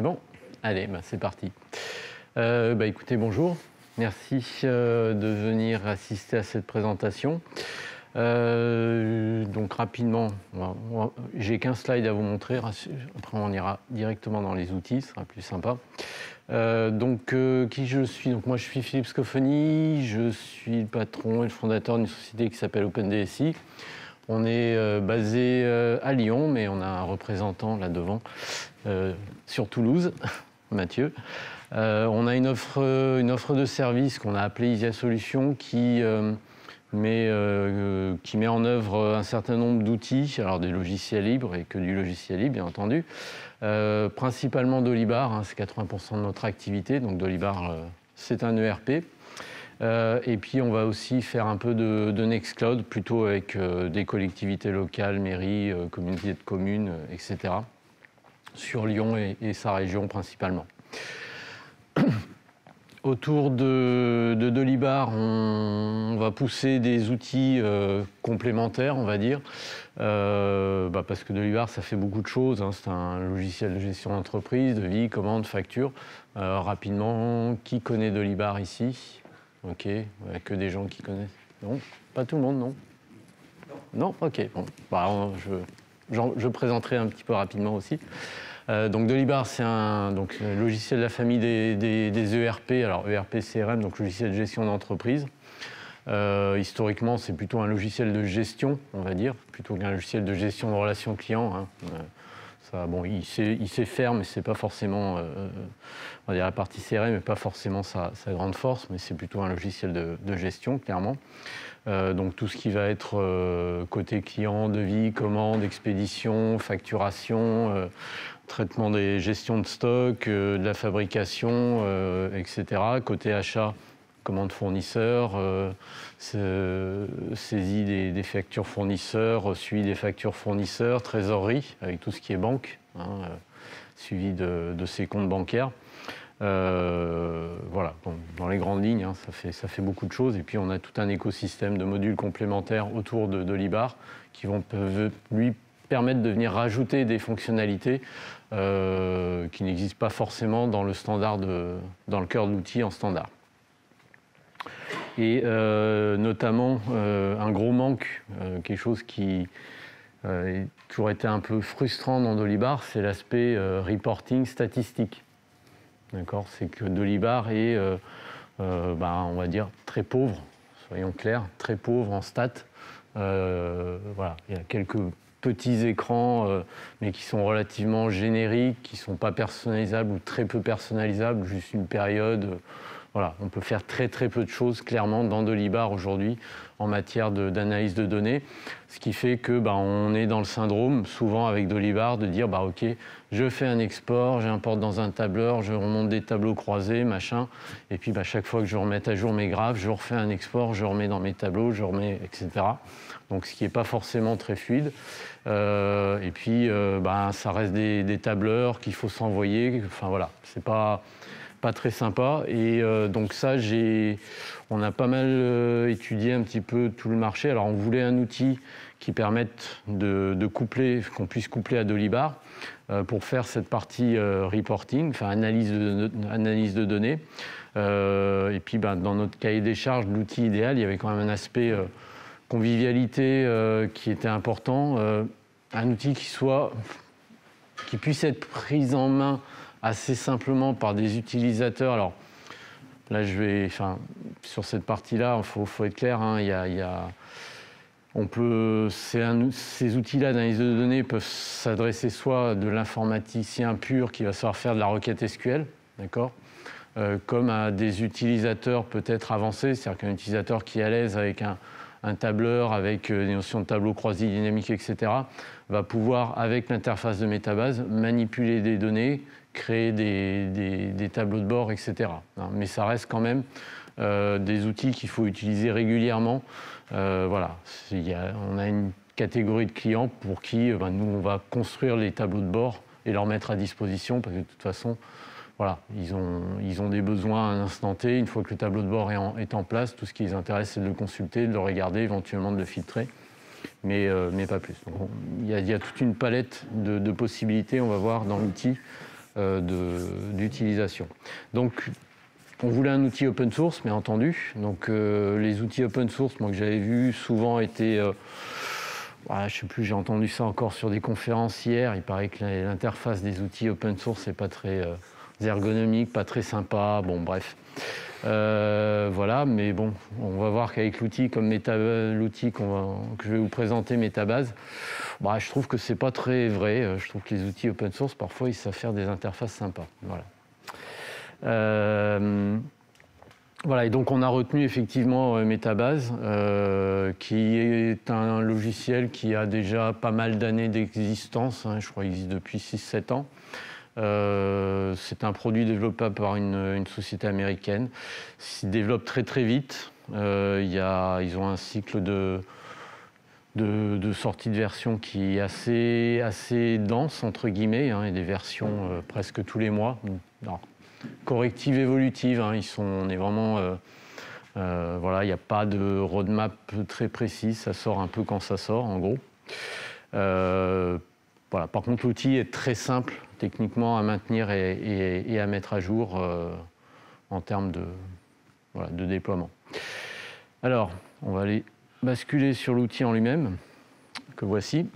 Bon Allez, bah, c'est parti. Bah, écoutez, bonjour. Merci euh, de venir assister à cette présentation. Euh, donc rapidement, j'ai qu'un slide à vous montrer. Après, on ira directement dans les outils, ce sera plus sympa. donc, qui je suis? Donc, moi, je suis Philippe Scofoni. Je suis le patron et le fondateur d'une société qui s'appelle OpenDSI. On est basé à Lyon, mais on a un représentant là devant sur Toulouse. Mathieu. Euh, on a une offre, de service qu'on a appelée Isia Solutions qui, euh, met, euh, qui met en œuvre un certain nombre d'outils, alors des logiciels libres et que du logiciel libre bien entendu, principalement Dolibar, hein, c'est 80% de notre activité, donc Dolibar c'est un ERP. Et puis on va aussi faire un peu de, Nextcloud, plutôt avec des collectivités locales, mairies, communautés de communes, etc sur Lyon et, sa région principalement. Autour de, Dolibar, on, va pousser des outils euh, complémentaires, on va dire, euh, bah, parce que Dolibar, ça fait beaucoup de choses. Hein. C'est un logiciel de gestion d'entreprise, de vie, commande, facture. Euh, rapidement, qui connaît Dolibar ici? Ok, que des gens qui connaissent. Non Pas tout le monde, non Non, ok. Bon. Bah, je, je présenterai un petit peu rapidement aussi. Euh, donc Dolibar, c'est un logiciel de la famille des, ERP, alors ERP CRM, donc logiciel de gestion d'entreprise. Euh, historiquement, c'est plutôt un logiciel de gestion, on va dire, plutôt qu'un logiciel de gestion de relations clients. Hein. Euh, ça, bon, il sait, faire, mais c'est pas forcément, on va dire la partie CRM, mais pas forcément sa, grande force, mais c'est plutôt un logiciel de, gestion, clairement. donc tout ce qui va être côté client, devis, commande, expédition, facturation, traitement des gestions de stock, euh, de la fabrication, euh, etc. Côté achat, commande fournisseur, euh, saisie des, factures fournisseurs, suivi des factures fournisseurs, trésorerie, avec tout ce qui est banque, hein, suivi de, ces comptes bancaires. voilà, dans les grandes lignes, hein, ça, fait, ça fait beaucoup de choses. Et puis on a tout un écosystème de modules complémentaires autour de, l'IBAR qui vont lui permettre de venir rajouter des fonctionnalités euh, qui n'existent pas forcément dans le standard dans le cœur de l'outil en standard. Et euh, notamment euh, un gros manque, quelque chose qui a toujours été un peu frustrant dans Dolibar, c'est l'aspect reporting statistique. D'accord, c'est que Dolibar est, bah, on va dire, très pauvre, soyons clairs, très pauvre en stats. voilà, il y a quelques petits écrans, euh, mais qui sont relativement génériques, qui ne sont pas personnalisables ou très peu personnalisables, juste une période. On peut faire très peu de choses clairement dans Dolibar aujourd'hui en matière d'analyse de, données, ce qui fait que bah, on est dans le syndrome souvent avec Dolibar de dire bah ok, je fais un export, j'importe dans un tableur, je remonte des tableaux croisés, machin, et puis bah, chaque fois que je remets à jour mes graphes, je refais un export, je remets dans mes tableaux, je remets etc. Donc ce qui n'est pas forcément très fluide. Euh, et puis, euh, ben, ça reste des, tableurs qu'il faut s'envoyer. Enfin voilà, c'est pas pas très sympa. Et euh, donc ça, on a pas mal étudié un petit peu tout le marché. Alors on voulait un outil qui permette de, coupler, qu'on puisse coupler à Dolibar pour faire cette partie reporting, enfin analyse de, analyse de données. et puis ben, dans notre cahier des charges, l'outil idéal, il y avait quand même un aspect convivialité euh, qui était important, euh, un outil qui soit qui puisse être pris en main assez simplement par des utilisateurs. Alors là, je vais, enfin, sur cette partie-là, il faut, être clair. Hein, y a, on peut, ces outils-là d'analyse de données peuvent s'adresser soit de l'informaticien pur qui va savoir faire de la requête SQL, d'accord, euh, comme à des utilisateurs peut-être avancés, c'est-à-dire qu'un utilisateur qui est à l'aise avec un, un tableur avec euh, des notions de tableau croisé dynamique, etc., va pouvoir, avec l'interface de Metabase, manipuler des données, créer des, tableaux de bord, etc. Hein, mais ça reste quand même euh, des outils qu'il faut utiliser régulièrement. Euh, voilà, on a une catégorie de clients pour qui ben, nous, on va construire les tableaux de bord et leur mettre à disposition, parce que de toute façon, voilà, ils ont, ils ont des besoins à un instant T. Une fois que le tableau de bord est en, est en place, tout ce qui les intéresse, c'est de le consulter, de le regarder, éventuellement de le filtrer, mais, euh, mais pas plus. il, y a, toute une palette de, possibilités, on va voir, dans l'outil d'utilisation. Donc, on voulait un outil open source, bien entendu. Donc, les outils open source, moi, que j'avais vus, souvent étaient je ne sais plus, j'ai entendu ça encore sur des conférences hier. Il paraît que l'interface des outils open source n'est pas très euh, ergonomique, pas très sympa. Bon, bref. Euh, voilà, mais bon, on va voir qu'avec l'outil comme l'outil que je vais vous présenter, Metabase, bah, je trouve que c'est pas très vrai. Je trouve que les outils open source, parfois, ils savent faire des interfaces sympas. Voilà. Euh, voilà, et donc on a retenu effectivement euh, Metabase, qui est un logiciel qui a déjà pas mal d'années d'existence, hein, je crois qu'il existe depuis 6-7 ans. Euh, c'est un produit développé par une, société américaine. Il se développe très très vite. ils ont un cycle de, de, sortie de version qui est assez, assez dense, entre guillemets, hein, et des versions presque tous les mois corrective évolutive. Hein. ils sont, on est vraiment. Euh, euh, voilà, il n'y a pas de roadmap très précis, ça sort un peu quand ça sort, en gros. Euh, voilà. Par contre, l'outil est très simple techniquement à maintenir et, à mettre à jour en termes de, de déploiement. Alors, on va aller basculer sur l'outil en lui-même, que voici.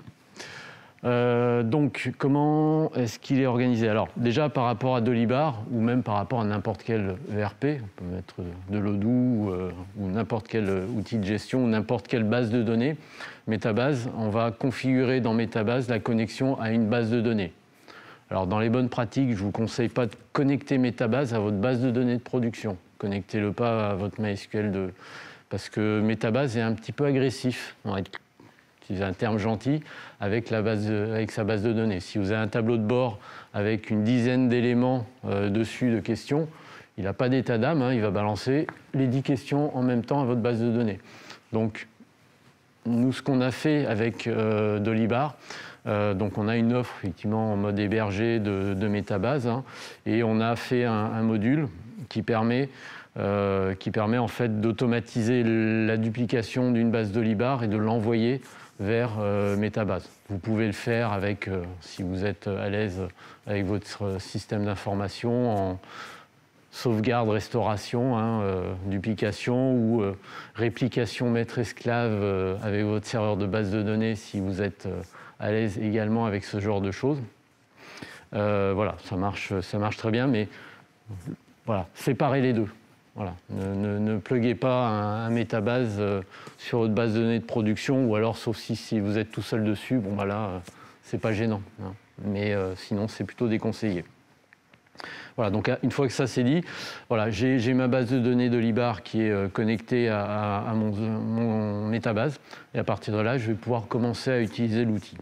Euh, donc, comment est-ce qu'il est organisé? Alors, déjà par rapport à Dolibar, ou même par rapport à n'importe quel ERP, on peut mettre de l'Odoo euh, ou n'importe quel outil de gestion ou n'importe quelle base de données, Metabase, on va configurer dans Metabase la connexion à une base de données. Alors, dans les bonnes pratiques, je ne vous conseille pas de connecter Metabase à votre base de données de production. Connectez-le pas à votre MySQL de... parce que Metabase est un petit peu agressif. On va utiliser un terme gentil, avec, sa base de données. Si vous avez un tableau de bord avec une dizaine d'éléments euh, dessus de questions, il n'a pas d'état d'âme, hein, il va balancer les dix questions en même temps à votre base de données. Donc, nous, ce qu'on a fait avec euh, Dolibar, euh, donc on a une offre effectivement en mode hébergé de, de Metabase, hein, et on a fait un, module qui permet qui permet en fait d'automatiser la duplication d'une base Dolibar et de l'envoyer vers euh, Metabase. Vous pouvez le faire avec, euh, si vous êtes à l'aise avec votre système d'information, en sauvegarde, restauration, hein, euh, duplication ou réplication maître-esclave avec votre serveur de base de données si vous êtes à l'aise également avec ce genre de choses. voilà, ça marche, ça marche très bien, mais voilà, séparez les deux. Voilà. Ne, ne, pluguez pas un, métabase euh, sur votre base de données de production, ou alors, sauf si, vous êtes tout seul dessus, bon bah là, euh, c'est pas gênant. Hein. Mais euh, sinon, c'est plutôt déconseillé. Voilà, donc une fois que ça c'est dit, j'ai ma base de données de Libar qui est connectée à, mon, mon, métabase, et à partir de là, je vais pouvoir commencer à utiliser l'outil.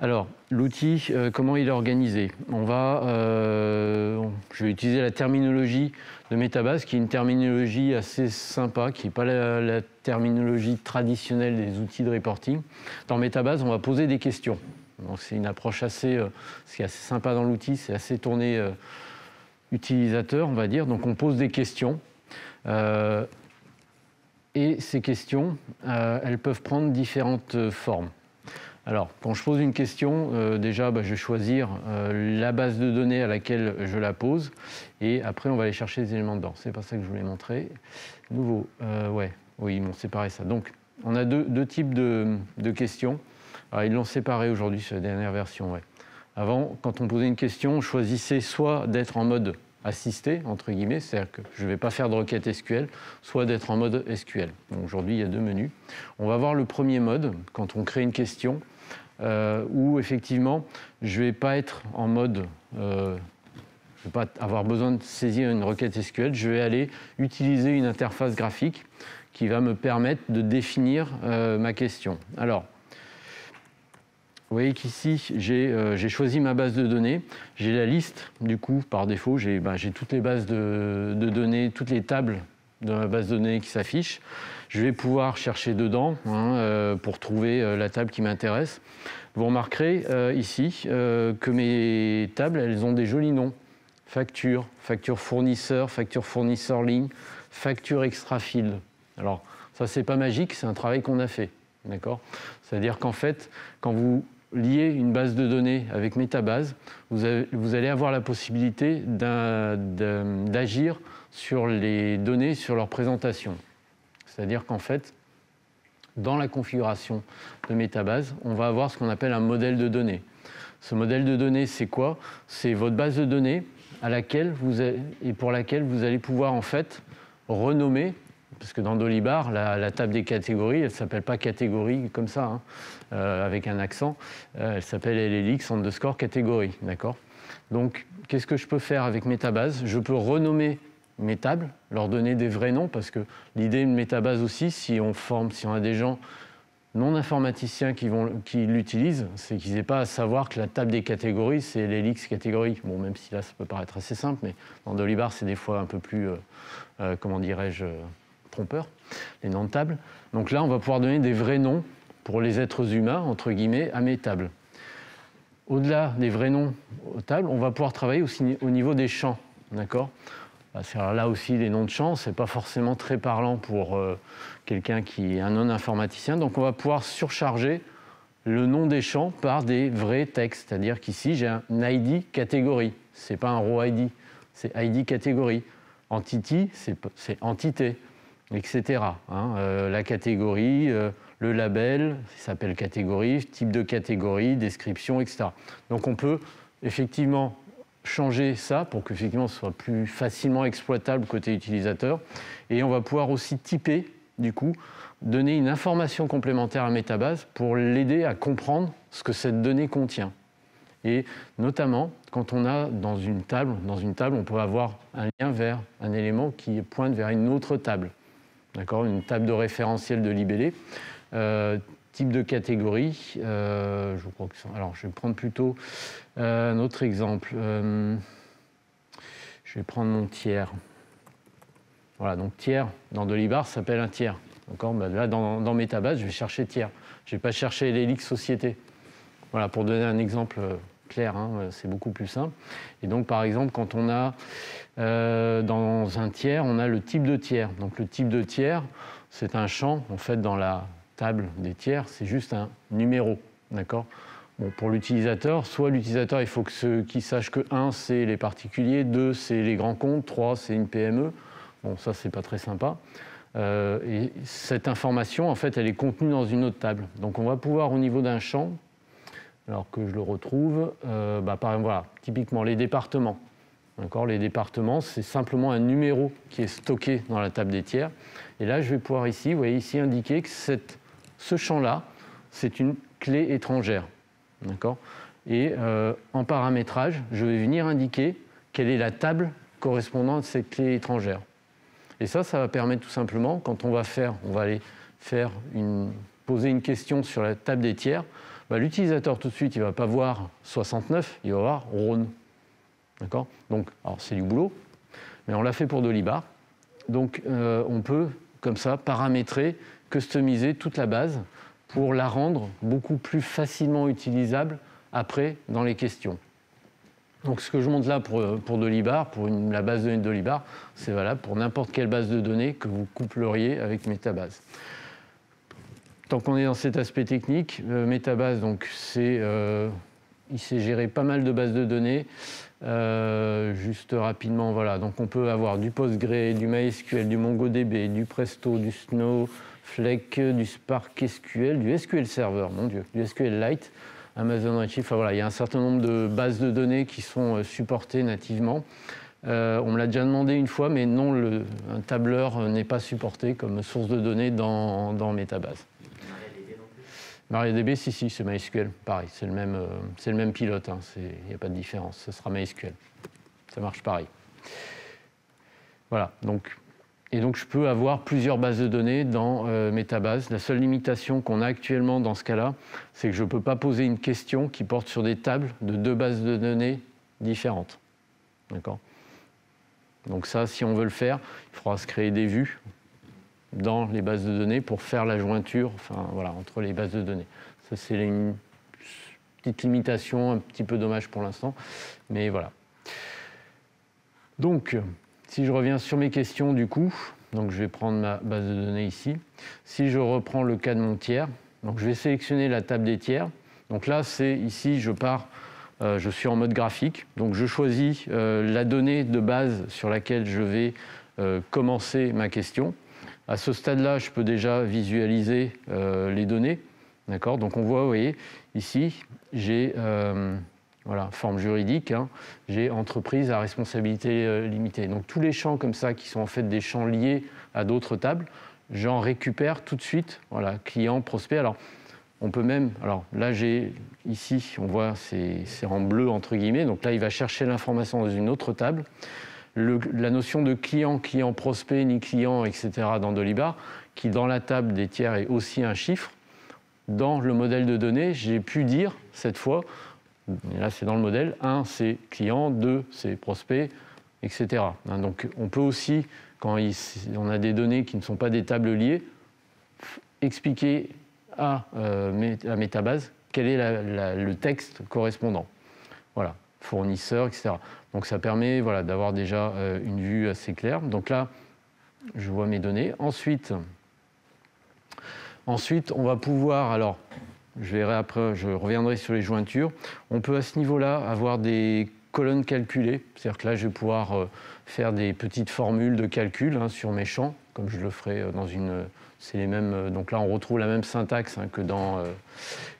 Alors, l'outil, comment il est organisé? On va, je vais utiliser la terminologie de Metabase, qui est une terminologie assez sympa, qui n'est pas la, terminologie traditionnelle des outils de reporting. Dans Metabase, on va poser des questions. C'est une approche assez, euh, ce qui est assez sympa dans l'outil, c'est assez tourné euh, utilisateur, on va dire. Donc on pose des questions. Euh, et ces questions, elles peuvent prendre différentes formes. Alors, quand je pose une question, déjà, bah, je vais choisir la base de données à laquelle je la pose, et après, on va aller chercher les éléments dedans. C'est pas ça que je voulais montrer. Nouveau, ouais, oui, ils m'ont séparé ça. Donc, on a deux, types de, questions. Ils l'ont séparé aujourd'hui la dernière version. Avant, quand on posait une question, on choisissait soit d'être en mode assisté, entre guillemets, c'est-à-dire que je ne vais pas faire de requête SQL, soit d'être en mode SQL. Aujourd'hui, il y a deux menus. On va voir le premier mode, quand on crée une question, euh, où effectivement, je ne vais pas être en mode, euh, je ne vais pas avoir besoin de saisir une requête SQL, je vais aller utiliser une interface graphique qui va me permettre de définir euh, ma question. Alors, vous voyez qu'ici, j'ai choisi ma base de données. J'ai la liste, du coup, par défaut, j'ai bah, toutes les bases de, données, toutes les tables de ma base de données qui s'affichent. Je vais pouvoir chercher dedans hein, euh, pour trouver euh, la table qui m'intéresse. Vous remarquerez euh, ici que mes tables, elles ont des jolis noms. Facture, facture fournisseur, facture fournisseur ligne, facture extra field. Alors, ça, c'est pas magique, c'est un travail qu'on a fait. D'accord? C'est-à-dire qu'en fait, quand vous lier une base de données avec Metabase, vous, allez avoir la possibilité d'agir sur les données, sur leur présentation. C'est-à-dire qu'en fait, dans la configuration de Metabase, on va avoir ce qu'on appelle un modèle de données. Ce modèle de données, c'est quoi? C'est votre base de données à laquelle vous et pour laquelle vous allez pouvoir en fait renommer, parce que dans Dolibar, la, table des catégories, elle ne s'appelle pas catégorie comme ça, hein, euh, avec un accent, euh, elle s'appelle LLX underscore catégorie, d'accord? Donc, qu'est-ce que je peux faire avec Metabase? Je peux renommer mes tables, leur donner des vrais noms, parce que l'idée de Metabase aussi, si on forme, si on a des gens non informaticiens qui, qui l'utilisent, c'est qu'ils n'aient pas à savoir que la table des catégories, c'est l'Elix catégorie. Bon, même si là, ça peut paraître assez simple, mais dans Dolibar, c'est des fois un peu plus, euh, comment dirais-je, trompeur, les noms de table. Donc là, on va pouvoir donner des vrais noms pour les êtres humains, entre guillemets, à mes tables. Au-delà des vrais noms aux tables, on va pouvoir travailler aussi au niveau des champs, d'accord? Bah, là aussi, les noms de champs, ce n'est pas forcément très parlant pour euh, quelqu'un qui est un non-informaticien. Donc on va pouvoir surcharger le nom des champs par des vrais textes. C'est-à-dire qu'ici, j'ai un ID catégorie. Ce n'est pas un row ID, c'est ID catégorie. Entity, c'est entité, etc. Hein. Euh, la catégorie, euh, le label, ça s'appelle catégorie, type de catégorie, description, etc. Donc on peut effectivement changer ça pour qu'effectivement ce soit plus facilement exploitable côté utilisateur. Et on va pouvoir aussi typer, du coup, donner une information complémentaire à Metabase pour l'aider à comprendre ce que cette donnée contient. Et notamment, quand on a dans une table, dans une table, on peut avoir un lien vers un élément qui pointe vers une autre table. D'accord? Une table de référentiel de libellé. Euh, type de catégorie. Euh, je crois que alors, je vais prendre plutôt euh, un autre exemple. Je vais prendre mon tiers. Voilà, donc tiers dans Dolibar s'appelle un tiers. D'accord bah, Là, dans, dans Metabase, je vais chercher tiers. Je ne vais pas chercher l'élix société. Voilà, pour donner un exemple clair, hein, c'est beaucoup plus simple. Et donc, par exemple, quand on a dans un tiers, on a le type de tiers. Donc, le type de tiers, c'est un champ, en fait, dans la table des tiers, c'est juste un numéro. D'accord? Bon, Pour l'utilisateur, soit l'utilisateur, il faut qu'il sache que 1, c'est les particuliers, 2, c'est les grands comptes, 3, c'est une PME. Bon, ça, c'est pas très sympa. Euh, et cette information, en fait, elle est contenue dans une autre table. Donc, on va pouvoir, au niveau d'un champ, alors que je le retrouve, euh, bah, par exemple, voilà, typiquement les départements. Les départements, c'est simplement un numéro qui est stocké dans la table des tiers. Et là, je vais pouvoir ici, vous voyez ici, indiquer que cette ce champ-là, c'est une clé étrangère. D'accord? Et euh, en paramétrage, je vais venir indiquer quelle est la table correspondant à cette clé étrangère. Et ça, ça va permettre tout simplement, quand on va faire, on va aller faire une, poser une question sur la table des tiers, bah, l'utilisateur tout de suite, il ne va pas voir 69, il va voir Rhône. D'accord? Donc, alors c'est du boulot, mais on l'a fait pour Dolibar. Donc, euh, on peut, comme ça, paramétrer customiser toute la base pour la rendre beaucoup plus facilement utilisable après dans les questions. Donc ce que je montre là pour, pour Dolibar, pour la base de données Dolibar, c'est valable pour n'importe quelle base de données que vous coupleriez avec Metabase. Tant qu'on est dans cet aspect technique, euh, Metabase, donc euh, il sait gérer pas mal de bases de données. Euh, juste rapidement, voilà. Donc on peut avoir du Postgre, du MySQL, du MongoDB, du Presto, du Snow, Fleck, du Spark SQL, du SQL Server, mon Dieu, du SQLite, Amazon Redshift. Enfin, voilà, il y a un certain nombre de bases de données qui sont euh, supportées nativement. Euh, on me l'a déjà demandé une fois, mais non, un tableur n'est pas supporté comme source de données dans, dans Metabase. MariaDB, si, si, c'est MySQL. Pareil, c'est le même, euh, le même pilote. Hein, il n'y a pas de différence. Ce sera MySQL. Ça marche pareil. Voilà. Donc, et donc, je peux avoir plusieurs bases de données dans euh, Metabase. La seule limitation qu'on a actuellement dans ce cas-là, c'est que je ne peux pas poser une question qui porte sur des tables de deux bases de données différentes. D'accord? Donc ça, si on veut le faire, il faudra se créer des vues dans les bases de données pour faire la jointure entre les bases de données. Ça, c'est une petite limitation, un petit peu dommage pour l'instant, mais voilà. Donc, si je reviens sur mes questions du coup, donc je vais prendre ma base de données ici. Si je reprends le cas de mon tiers, donc je vais sélectionner la table des tiers. Donc là, c'est ici, je pars, euh, je suis en mode graphique. Donc je choisis la donnée de base sur laquelle je vais commencer ma question. À ce stade-là, je peux déjà visualiser les données. D'accord? Donc on voit, vous voyez, ici, j'ai voilà, forme juridique, hein. j'ai entreprise à responsabilité euh, limitée. Donc tous les champs comme ça, qui sont en fait des champs liés à d'autres tables, j'en récupère tout de suite, voilà, client, prospect. Alors, on peut même, alors là j'ai ici, on voit c'est en bleu entre guillemets, donc là il va chercher l'information dans une autre table. la notion de client, client, prospect, ni client, etc. dans Dolibar, qui dans la table des tiers est aussi un chiffre, dans le modèle de données, j'ai pu dire cette fois, là, c'est dans le modèle. 1, c'est client. 2, c'est prospect, etc. Hein, donc, on peut aussi, quand on a des données qui ne sont pas des tables liées, expliquer à euh, la métabase quel est le texte correspondant. Voilà, fournisseur, etc. Donc, ça permet voilà, d'avoir déjà euh, une vue assez claire. Donc là, je vois mes données. Ensuite, ensuite on va pouvoir, alors, je verrai après, je reviendrai sur les jointures. On peut à ce niveau-là avoir des colonnes calculées, c'est-à-dire que là je vais pouvoir euh, faire des petites formules de calcul hein, sur mes champs, comme je le ferai euh, dans une. C'est les mêmes. Euh, donc là on retrouve la même syntaxe hein, que dans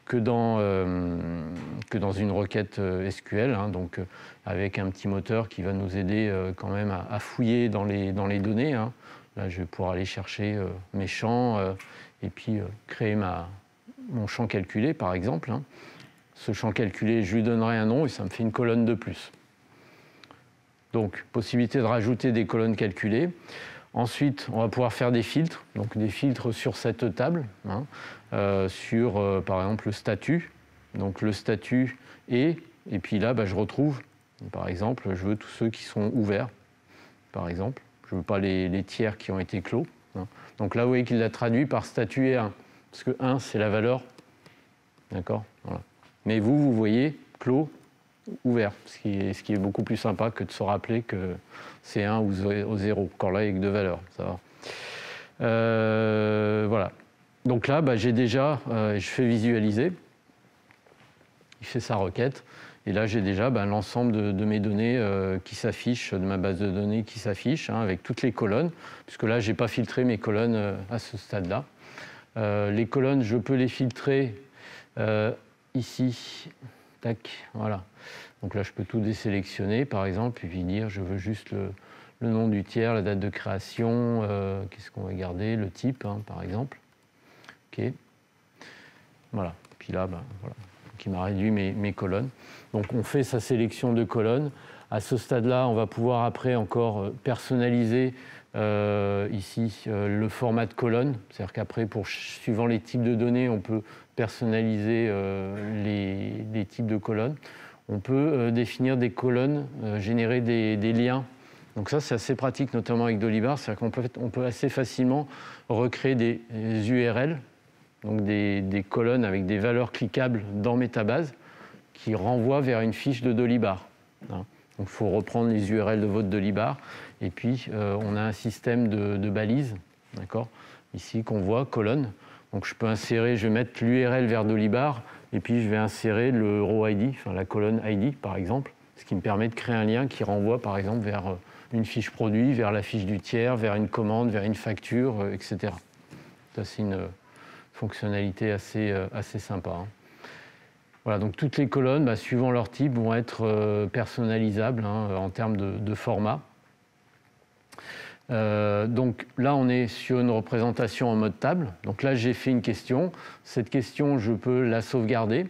que dans, que dans une requête SQL, hein, donc avec un petit moteur qui va nous aider quand même à, fouiller dans les, dans les données. Là, je vais pouvoir aller chercher mes champs et puis créer ma, mon champ calculé, par exemple. Hein. Ce champ calculé, je lui donnerai un nom et ça me fait une colonne de plus. Donc, possibilité de rajouter des colonnes calculées. Ensuite, on va pouvoir faire des filtres, donc des filtres sur cette table, hein, euh, sur euh, par exemple le statut. Donc le statut est, et puis là, bah, je retrouve, par exemple, je veux tous ceux qui sont ouverts, par exemple. Je ne veux pas les, tiers qui ont été clos. Hein. Donc là, vous voyez qu'il l'a traduit par statut et 1 parce que 1, c'est la valeur. D'accord? Mais vous, vous voyez clos, ouvert, ce qui, est, beaucoup plus sympa que de se rappeler que c'est 1 ou 0, quand là, avec deux valeurs. Ça va. Euh, voilà. Donc là, bah, j'ai déjà, euh, je fais visualiser. Il fait sa requête. Et là, j'ai déjà bah, l'ensemble de, mes données euh, qui s'affichent, de ma base de données qui s'affiche, hein, avec toutes les colonnes, puisque là, je n'ai pas filtré mes colonnes à ce stade-là. Euh, les colonnes, je peux les filtrer euh, ici. Tac, voilà. Donc là, je peux tout désélectionner, par exemple, puis dire je veux juste le, nom du tiers, la date de création, euh, qu'est-ce qu'on va garder, le type, hein, par exemple. OK. Voilà. Puis là, ben, qui m'a réduit mes, mes, colonnes. Donc on fait sa sélection de colonnes. À ce stade-là, on va pouvoir après encore personnaliser euh, ici, euh, le format de colonne, c'est-à-dire qu'après, suivant les types de données, on peut personnaliser euh, les, types de colonnes. On peut définir des colonnes, générer des, liens. Donc ça, c'est assez pratique, notamment avec Dolibar, c'est-à-dire qu'on peut, assez facilement recréer des URL, donc des, colonnes avec des valeurs cliquables dans Metabase, qui renvoient vers une fiche de Dolibar. Hein. Donc il faut reprendre les URL de votre Dolibar et puis, euh, on a un système de, balises, d'accord Ici, qu'on voit, colonne. Donc, je peux insérer, je vais mettre l'URL vers Dolibar, et puis je vais insérer le row ID, enfin la colonne ID, par exemple, ce qui me permet de créer un lien qui renvoie, par exemple, vers euh, une fiche produit, vers la fiche du tiers, vers une commande, vers une facture, euh, etc. Ça, c'est une fonctionnalité assez, assez sympa. Hein. Voilà, donc toutes les colonnes, bah, suivant leur type, vont être personnalisables hein, en termes de format. Euh, donc là, on est sur une représentation en mode table. Donc là, j'ai fait une question. Cette question, je peux la sauvegarder.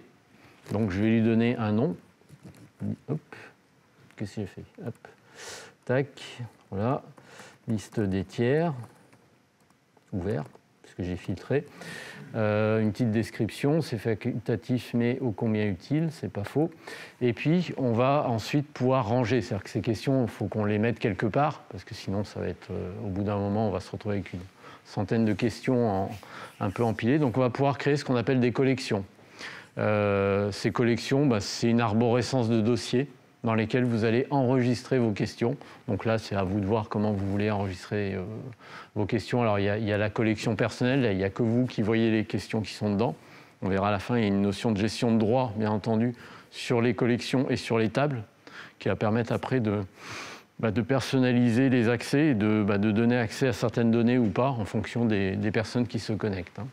Donc je vais lui donner un nom. Qu'est-ce que j'ai fait? Tac. Voilà. Liste des tiers. Ouvert que j'ai filtré. Euh, une petite description, c'est facultatif mais ô combien utile, c'est pas faux. Et puis on va ensuite pouvoir ranger, c'est-à-dire que ces questions, il faut qu'on les mette quelque part, parce que sinon ça va être, euh, au bout d'un moment, on va se retrouver avec une centaine de questions un peu empilées. Donc on va pouvoir créer ce qu'on appelle des collections. Euh, ces collections, bah, c'est une arborescence de dossiers dans lesquels vous allez enregistrer vos questions. Donc là, c'est à vous de voir comment vous voulez enregistrer euh, vos questions. Alors il y, a, la collection personnelle, il n'y a que vous qui voyez les questions qui sont dedans. On verra à la fin, il y a une notion de gestion de droit, bien entendu, sur les collections et sur les tables, qui va permettre après de, bah, personnaliser les accès et de, bah, de, donner accès à certaines données ou pas en fonction des, personnes qui se connectent. Hein.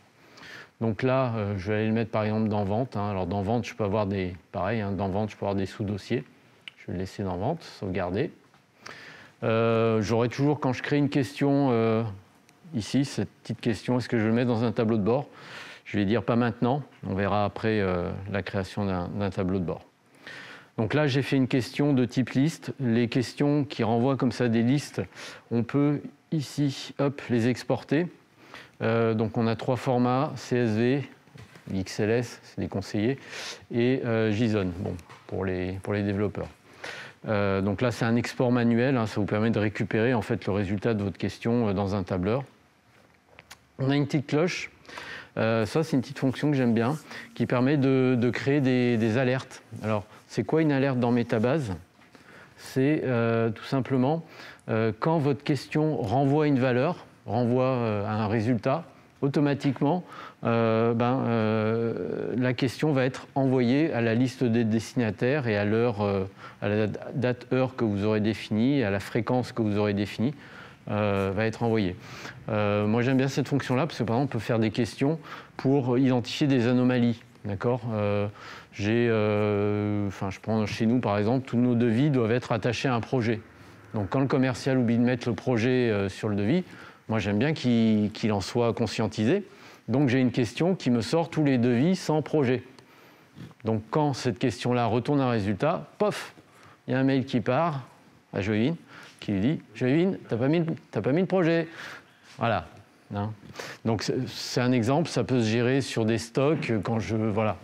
Donc là, euh, je vais aller le mettre par exemple dans Vente. Hein. Alors dans Vente, je peux avoir des, pareil, hein, dans Vente, je peux avoir des sous-dossiers. Je vais le laisser dans Vente, sauvegarder. Euh, j'aurai toujours, quand je crée une question euh, ici, cette petite question, est-ce que je le mets dans un tableau de bord? Je vais dire pas maintenant, on verra après la création d'un tableau de bord. Donc là, j'ai fait une question de type liste. Les questions qui renvoient comme ça des listes, on peut ici, hop, les exporter. Euh, donc on a trois formats, CSV, XLS, c'est des conseillers, et euh, JSON, bon, pour les, pour les développeurs. Euh, donc là, c'est un export manuel, hein, ça vous permet de récupérer en fait le résultat de votre question dans un tableur. On a une petite cloche, ça c'est une petite fonction que j'aime bien, qui permet de, créer des, alertes. Alors, c'est quoi une alerte dans Metabase? C'est tout simplement quand votre question renvoie une valeur, renvoie euh, un résultat, automatiquement, euh, ben, euh, la question va être envoyée à la liste des destinataires et à l'heure, à la date heure que vous aurez définie, à la fréquence que vous aurez définie, va être envoyée. moi, j'aime bien cette fonction-là parce que par exemple, on peut faire des questions pour identifier des anomalies. D'accord? Je prends chez nous par exemple, tous nos devis doivent être attachés à un projet. Donc, quand le commercial oublie de mettre le projet sur le devis, moi, j'aime bien qu'il en soit conscientisé. Donc, j'ai une question qui me sort tous les devis sans projet. Donc, quand cette question-là retourne un résultat, pof, il y a un mail qui part à Joévine qui lui dit Joévine, tu n'as pas, mis, pas mis de projet. Voilà. Hein. Donc, c'est un exemple, ça peut se gérer sur des stocks quand je. Voilà.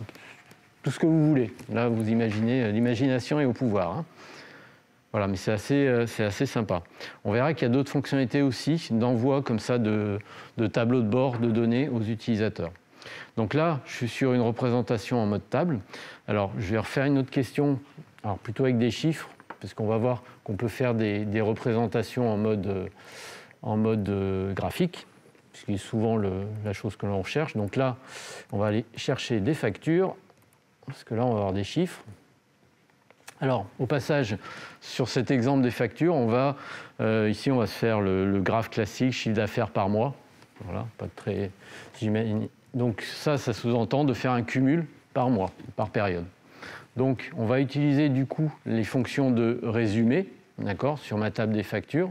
Tout ce que vous voulez. Là, vous imaginez, l'imagination est au pouvoir. Hein. Voilà, mais c'est assez, euh, sympa. On verra qu'il y a d'autres fonctionnalités aussi d'envoi comme ça de, tableaux de bord de données aux utilisateurs. Donc là, je suis sur une représentation en mode table. Alors, je vais refaire une autre question, alors plutôt avec des chiffres, parce qu'on va voir qu'on peut faire des, représentations en mode, mode euh, graphique, ce qui est souvent la chose que l'on recherche. Donc là, on va aller chercher des factures, parce que là, on va avoir des chiffres. Alors, au passage, sur cet exemple des factures, on va, euh, ici, on va se faire le, graphe classique, chiffre d'affaires par mois. Voilà, pas très. Donc, ça, ça sous-entend de faire un cumul par mois, par période. Donc, on va utiliser du coup les fonctions de résumé, d'accord, sur ma table des factures.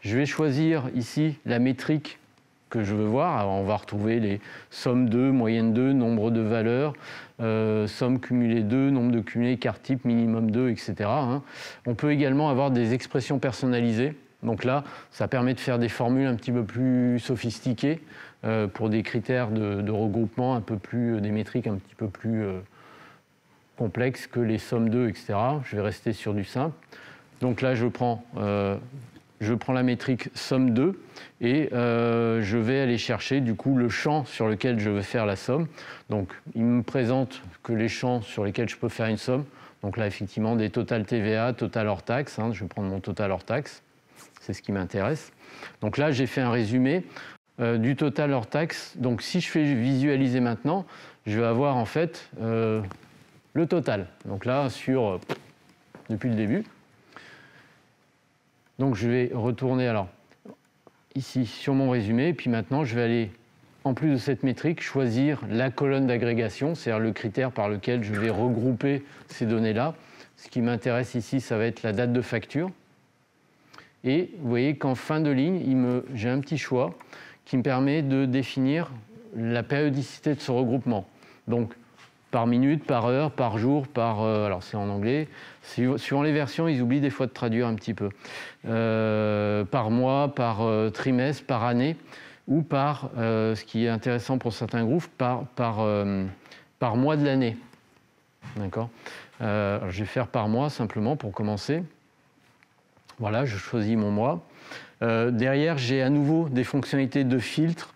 Je vais choisir ici la métrique que je veux voir. on va retrouver les sommes de, moyenne de, nombre de valeurs, euh, somme cumulée 2, nombre de cumulés, carte type, minimum 2, etc. Hein. On peut également avoir des expressions personnalisées. Donc là, ça permet de faire des formules un petit peu plus sophistiquées euh, pour des critères de, regroupement un peu plus, euh, des métriques un petit peu plus complexes que les sommes 2, etc. Je vais rester sur du simple. Donc là, je prends je prends la métrique somme 2 et euh, je vais aller chercher du coup le champ sur lequel je veux faire la somme. Donc il me présente que les champs sur lesquels je peux faire une somme. Donc là effectivement des total TVA, total hors taxe. Hein, je vais prendre mon total hors taxe, c'est ce qui m'intéresse. Donc là j'ai fait un résumé euh, du total hors taxe. Donc si je fais visualiser maintenant, je vais avoir en fait euh, le total. Donc là sur depuis le début. Donc je vais retourner alors ici sur mon résumé, puis maintenant je vais aller, en plus de cette métrique, choisir la colonne d'agrégation, c'est-à-dire le critère par lequel je vais regrouper ces données-là. Ce qui m'intéresse ici, ça va être la date de facture. Et vous voyez qu'en fin de ligne, j'ai un petit choix qui me permet de définir la périodicité de ce regroupement. Donc par minute, par heure, par jour, par... Euh, alors c'est en anglais. Suivant les versions, ils oublient des fois de traduire un petit peu. Euh, par mois, par euh, trimestre, par année, ou par, ce qui est intéressant pour certains groupes, par, mois de l'année. D'accord? Je vais faire par mois simplement pour commencer. Voilà, je choisis mon mois. derrière, j'ai à nouveau des fonctionnalités de filtre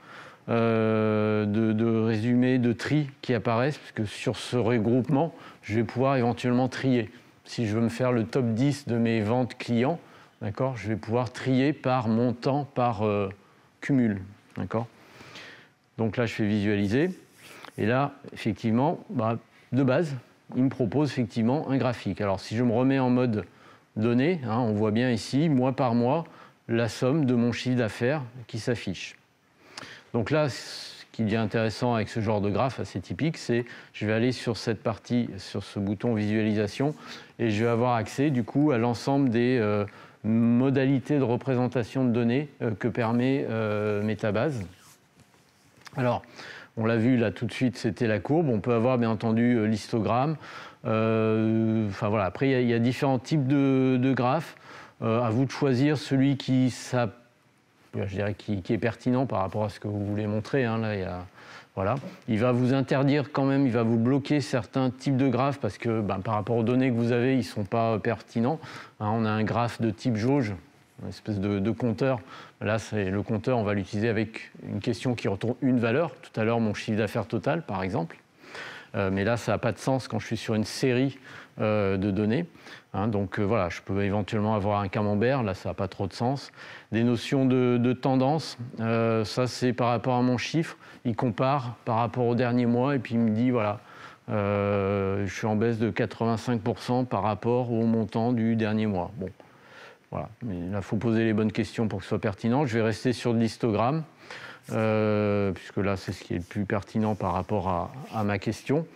euh, de, résumés, de tri qui apparaissent, puisque sur ce regroupement, je vais pouvoir éventuellement trier. Si je veux me faire le top 10 de mes ventes clients, d'accord, je vais pouvoir trier par montant, par euh, cumul. D'accord Donc là, je fais visualiser. Et là, effectivement, bah, de base, il me propose effectivement un graphique. Alors si je me remets en mode données, hein, on voit bien ici, mois par mois, la somme de mon chiffre d'affaires qui s'affiche. Donc là, ce qui devient intéressant avec ce genre de graphe assez typique, c'est je vais aller sur cette partie, sur ce bouton visualisation, et je vais avoir accès du coup à l'ensemble des euh, modalités de représentation de données euh, que permet euh, Metabase. Alors, on l'a vu là tout de suite, c'était la courbe. On peut avoir bien entendu l'histogramme. Enfin voilà. Après, il y, a différents types de, graphes. Euh, à vous de choisir celui qui, ça, je dirais, qui, est pertinent par rapport à ce que vous voulez montrer. Hein. Là, il va vous interdire quand même, il va vous bloquer certains types de graphes parce que ben, par rapport aux données que vous avez, ils ne sont pas pertinents. Hein, on a un graphe de type jauge, une espèce de, compteur. Là, c'est le compteur, on va l'utiliser avec une question qui retourne une valeur. Tout à l'heure, mon chiffre d'affaires total, par exemple. Euh, mais là, ça n'a pas de sens quand je suis sur une série euh, de données. Hein. donc euh, voilà, je peux éventuellement avoir un camembert, là ça n'a pas trop de sens. Des notions de, tendance, ça c'est par rapport à mon chiffre, il compare par rapport au dernier mois et puis il me dit voilà, je suis en baisse de 85% par rapport au montant du dernier mois. Bon, voilà. Mais là, il faut poser les bonnes questions pour que ce soit pertinent. Je vais rester sur l'histogramme, euh, puisque là, c'est ce qui est le plus pertinent par rapport à, ma question.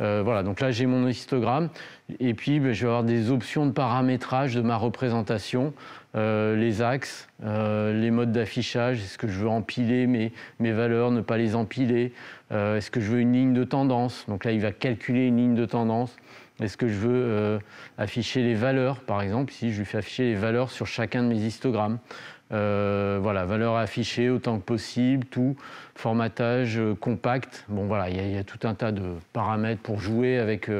Euh, voilà, donc là, j'ai mon histogramme. Et puis, ben, je vais avoir des options de paramétrage de ma représentation, euh, les axes, les modes d'affichage. Est-ce que je veux empiler mes, valeurs, ne pas les empiler? Est-ce que je veux une ligne de tendance? Donc là, il va calculer une ligne de tendance. Est-ce que je veux afficher les valeurs, par exemple, si je lui fais afficher les valeurs sur chacun de mes histogrammes euh, Voilà, valeurs affichées autant que possible, tout, formatage euh, compact. Bon, voilà, il y, a tout un tas de paramètres pour jouer avec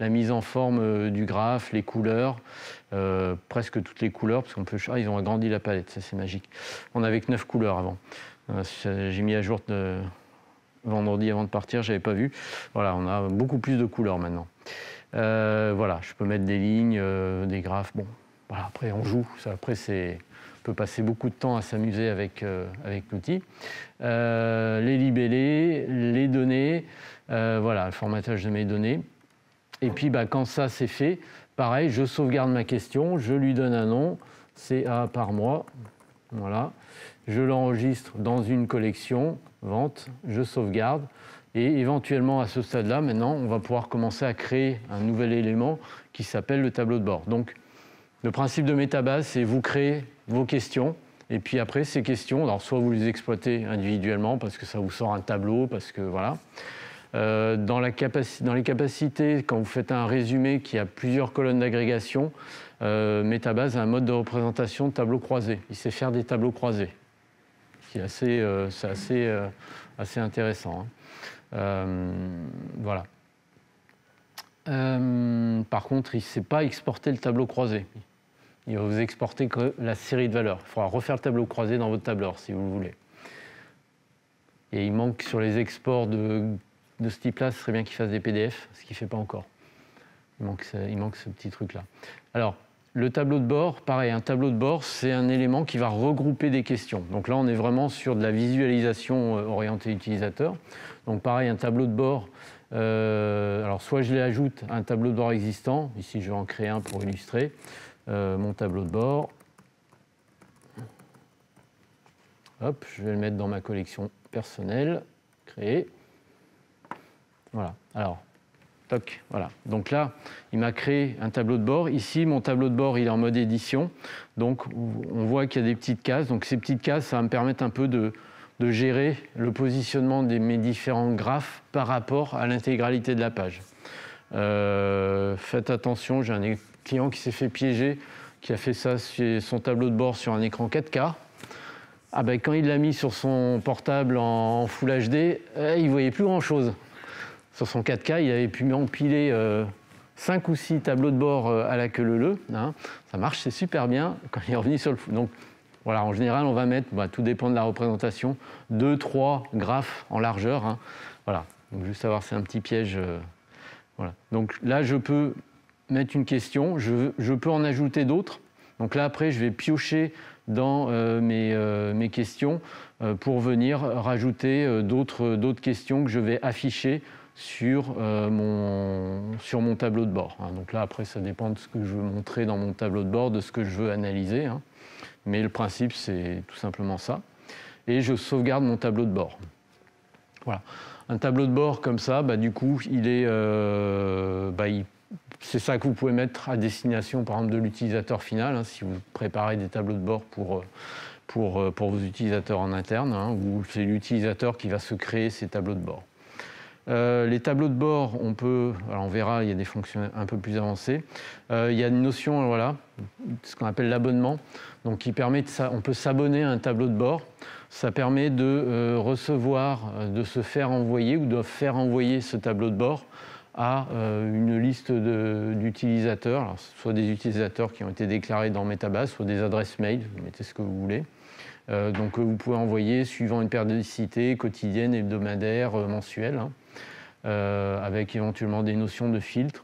la mise en forme du graphe, les couleurs, presque toutes les couleurs, parce qu'on peut. Ah, ils ont agrandi la palette, ça c'est magique. On avait que 9 couleurs avant. J'ai mis à jour vendredi avant de partir, j'avais pas vu. Voilà, on a beaucoup plus de couleurs maintenant. Euh, voilà, je peux mettre des lignes, euh, des graphes. Bon, voilà, après on joue. Après, c'est, peut passer beaucoup de temps à s'amuser avec, euh, avec l'outil. les libellés, les données, voilà, le formatage de mes données. Et puis, bah, quand ça c'est fait, pareil, je sauvegarde ma question, je lui donne un nom, CA par mois. Voilà. Je l'enregistre dans une collection, vente, je sauvegarde. Et éventuellement, à ce stade-là, maintenant, on va pouvoir commencer à créer un nouvel élément qui s'appelle le tableau de bord. Donc, le principe de Metabase, c'est vous créez vos questions, et puis après, ces questions, alors soit vous les exploitez individuellement parce que ça vous sort un tableau, parce que voilà. Euh, dans, la dans, les capacités, quand vous faites un résumé qui a plusieurs colonnes d'agrégation, euh, Metabase a un mode de représentation de tableau croisé. Il sait faire des tableaux croisés, qui est assez, euh, assez, euh, assez intéressant. Hein. Euh, voilà. Euh, par contre, il ne sait pas exporter le tableau croisé. Il va vous exporter que la série de valeurs. Il faudra refaire le tableau croisé dans votre tableur si vous le voulez. Et il manque sur les exports de, ce type-là, ce serait bien qu'il fasse des PDF, ce qu'il ne fait pas encore. Il manque, il manque ce petit truc-là. Alors, le tableau de bord, pareil, un tableau de bord, c'est un élément qui va regrouper des questions. Donc là, on est vraiment sur de la visualisation euh, orientée utilisateur. Donc pareil, un tableau de bord, euh, alors soit je l'ajoute à un tableau de bord existant, ici je vais en créer un pour illustrer euh, mon tableau de bord. Hop, je vais le mettre dans ma collection personnelle, créer. Voilà, alors voilà. Donc là, il m'a créé un tableau de bord. Ici, mon tableau de bord, il est en mode édition. Donc, on voit qu'il y a des petites cases. Donc, ces petites cases, ça va me permettre un peu de, gérer le positionnement de mes différents graphes par rapport à l'intégralité de la page. Euh, faites attention, j'ai un client qui s'est fait piéger, qui a fait ça sur son tableau de bord sur un écran 4K. Ah ben, quand il l'a mis sur son portable en Full HD, eh, il ne voyait plus grand-chose sur son 4K, il avait pu empiler 5 euh, ou 6 tableaux de bord euh, à la queue leu hein. Ça marche, c'est super bien quand il est revenu sur le Donc voilà, en général, on va mettre, bah, tout dépend de la représentation, 2, 3 graphes en largeur. Hein. Voilà, juste savoir, c'est un petit piège. Euh, voilà. Donc là, je peux mettre une question, je, peux en ajouter d'autres. Donc là, après, je vais piocher dans mes, mes, questions pour venir rajouter d'autres questions que je vais afficher sur, mon, sur mon tableau de bord. Hein. Donc là, après, ça dépend de ce que je veux montrer dans mon tableau de bord, de ce que je veux analyser. Hein. Mais le principe, c'est tout simplement ça. Et je sauvegarde mon tableau de bord. Voilà. Un tableau de bord comme ça, bah, du coup, il est, euh, bah, c'est ça que vous pouvez mettre à destination, par exemple, de l'utilisateur final, hein, si vous préparez des tableaux de bord pour, euh, euh, vos utilisateurs en interne, hein, c'est l'utilisateur qui va se créer ces tableaux de bord. les tableaux de bord, on peut, alors on verra, il y a des fonctions un peu plus avancées. il y a une notion, voilà, ce qu'on appelle l'abonnement, donc qui permet de, on peut s'abonner à un tableau de bord ça permet de euh, recevoir, euh, de se faire envoyer ou de faire envoyer ce tableau de bord à euh, une liste d'utilisateurs, soit des utilisateurs qui ont été déclarés dans Metabase, soit des adresses mail, vous mettez ce que vous voulez. donc vous pouvez envoyer suivant une périodicité quotidienne, hebdomadaire, mensuelle, hein, avec éventuellement des notions de filtre.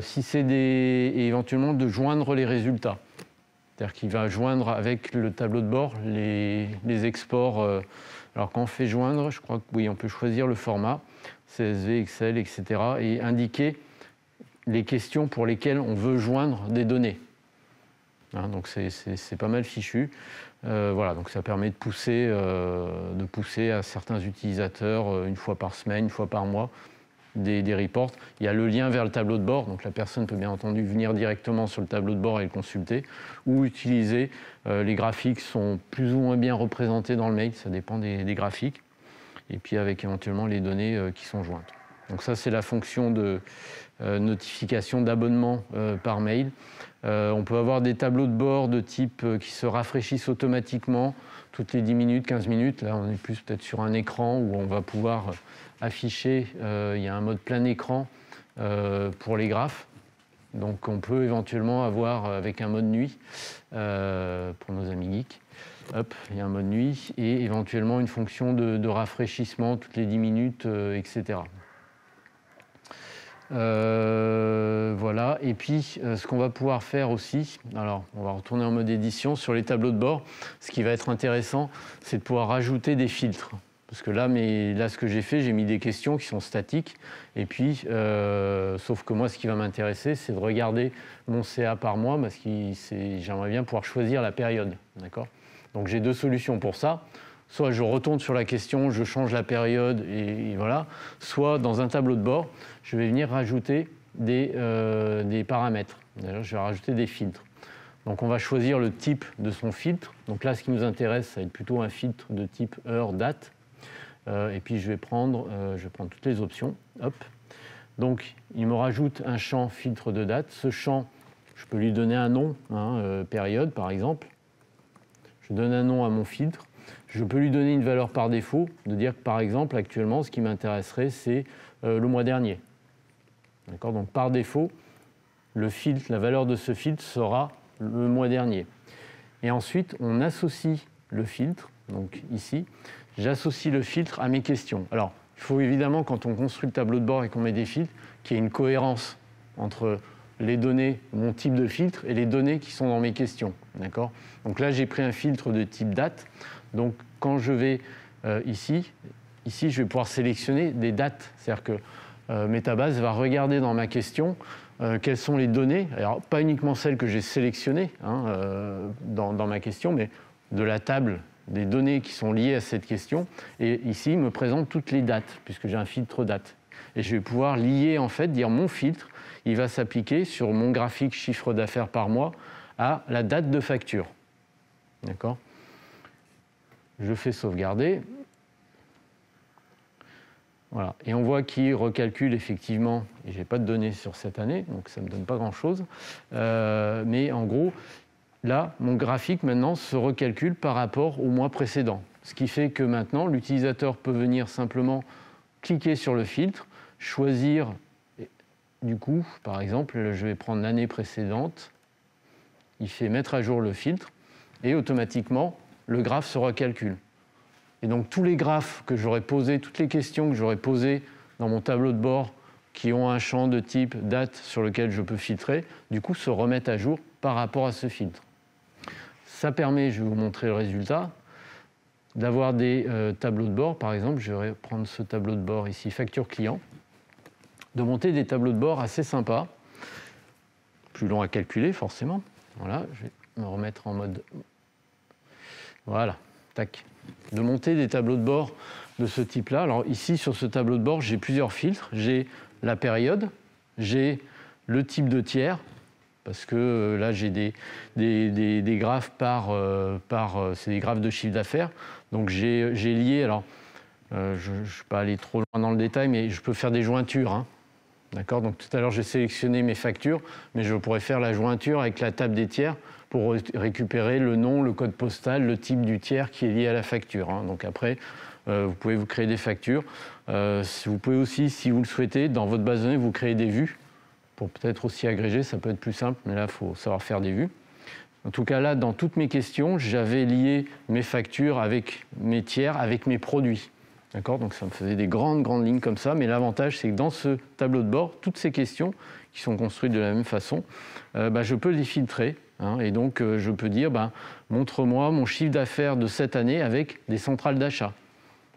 si c'est des... et éventuellement de joindre les résultats. C'est-à-dire qu'il va joindre avec le tableau de bord les, exports. Euh, alors quand on fait joindre, je crois que oui, on peut choisir le format, CSV, Excel, etc. et indiquer les questions pour lesquelles on veut joindre des données. Hein, donc c'est pas mal fichu. Euh, voilà, donc ça permet de pousser, euh, de pousser à certains utilisateurs une fois par semaine, une fois par mois, des, reports. Il y a le lien vers le tableau de bord, donc la personne peut bien entendu venir directement sur le tableau de bord et le consulter, ou utiliser, euh, les graphiques sont plus ou moins bien représentés dans le mail, ça dépend des, graphiques, et puis avec éventuellement les données euh, qui sont jointes. Donc ça c'est la fonction de euh, notification d'abonnement par mail. on peut avoir des tableaux de bord de type qui se rafraîchissent automatiquement toutes les 10 minutes, 15 minutes. Là, on est plus peut-être sur un écran où on va pouvoir affiché, euh, il y a un mode plein écran euh, pour les graphes. Donc on peut éventuellement avoir avec un mode nuit euh, pour nos amis geeks. Hop, il y a un mode nuit et éventuellement une fonction de, rafraîchissement toutes les 10 minutes, etc. voilà, et puis ce qu'on va pouvoir faire aussi, alors on va retourner en mode édition sur les tableaux de bord. Ce qui va être intéressant, c'est de pouvoir rajouter des filtres. Parce que là, mais, là ce que j'ai fait, j'ai mis des questions qui sont statiques. Et puis, euh, sauf que moi, ce qui va m'intéresser, c'est de regarder mon CA par mois, parce que j'aimerais bien pouvoir choisir la période. D'accord? Donc j'ai deux solutions pour ça. Soit je retourne sur la question, je change la période, et, voilà. Soit dans un tableau de bord, je vais venir rajouter des, euh, des paramètres. Je vais rajouter des filtres. Donc on va choisir le type de son filtre. Donc là, ce qui nous intéresse, ça va être plutôt un filtre de type heure-date. Euh, et puis je vais, prendre, euh, je vais prendre toutes les options. Hop. Donc il me rajoute un champ filtre de date. Ce champ, je peux lui donner un nom, hein, période par exemple. Je donne un nom à mon filtre. Je peux lui donner une valeur par défaut, de dire que par exemple actuellement ce qui m'intéresserait c'est le mois dernier. D'accord? Donc par défaut, le filtre, la valeur de ce filtre sera le mois dernier. Et ensuite on associe le filtre, donc ici, j'associe le filtre à mes questions. Alors, il faut évidemment, quand on construit le tableau de bord et qu'on met des filtres, qu'il y ait une cohérence entre les données, mon type de filtre, et les données qui sont dans mes questions. D'accord? Donc là, j'ai pris un filtre de type date. Donc, quand je vais euh, ici, ici, je vais pouvoir sélectionner des dates. C'est-à-dire que euh, Metabase va regarder dans ma question euh, quelles sont les données, alors pas uniquement celles que j'ai sélectionnées hein, dans, dans, ma question, mais de la table des données qui sont liées à cette question. Et ici, il me présente toutes les dates, puisque j'ai un filtre date. Et je vais pouvoir lier, en fait, dire mon filtre, il va s'appliquer sur mon graphique chiffre d'affaires par mois à la date de facture. D'accord? Je fais sauvegarder. Voilà. Et on voit qu'il recalcule effectivement, et je n'ai pas de données sur cette année, donc ça ne me donne pas grand-chose, euh, mais en gros, là, mon graphique maintenant se recalcule par rapport au mois précédent. Ce qui fait que maintenant, l'utilisateur peut venir simplement cliquer sur le filtre, choisir, du coup, par exemple, je vais prendre l'année précédente, il fait mettre à jour le filtre, et automatiquement, le graphe se recalcule. Et donc tous les graphes que j'aurais posés, toutes les questions que j'aurais posées dans mon tableau de bord qui ont un champ de type date sur lequel je peux filtrer, du coup se remettent à jour par rapport à ce filtre. ça permet, je vais vous montrer le résultat, d'avoir des tableaux de bord. Par exemple, je vais prendre ce tableau de bord ici, facture client, de monter des tableaux de bord assez sympas, plus long à calculer forcément. Voilà, je vais me remettre en mode... Voilà, tac. De monter des tableaux de bord de ce type-là. Alors ici, sur ce tableau de bord, j'ai plusieurs filtres. J'ai la période, j'ai le type de tiers, parce que euh, là, j'ai des, des, graphes par... Euh, par euh, c'est des graphes de chiffre d'affaires. Donc j'ai lié... Alors, je ne vais pas aller trop loin dans le détail, mais je peux faire des jointures. Hein. D'accord Donc tout à l'heure, j'ai sélectionné mes factures, mais je pourrais faire la jointure avec la table des tiers pour récupérer le nom, le code postal, le type du tiers qui est lié à la facture. Hein. Donc après, euh, vous pouvez vous créer des factures. Euh, vous pouvez aussi, si vous le souhaitez, dans votre base de données, vous créer des vues pour peut-être aussi agréger. Ça peut être plus simple, mais là, il faut savoir faire des vues. En tout cas, là, dans toutes mes questions, j'avais lié mes factures avec mes tiers, avec mes produits. D'accord Donc ça me faisait des grandes, grandes lignes comme ça. Mais l'avantage, c'est que dans ce tableau de bord, toutes ces questions qui sont construites de la même façon, euh, bah, je peux les filtrer. Hein. et donc, euh, je peux dire, bah, montre-moi mon chiffre d'affaires de cette année avec des centrales d'achat.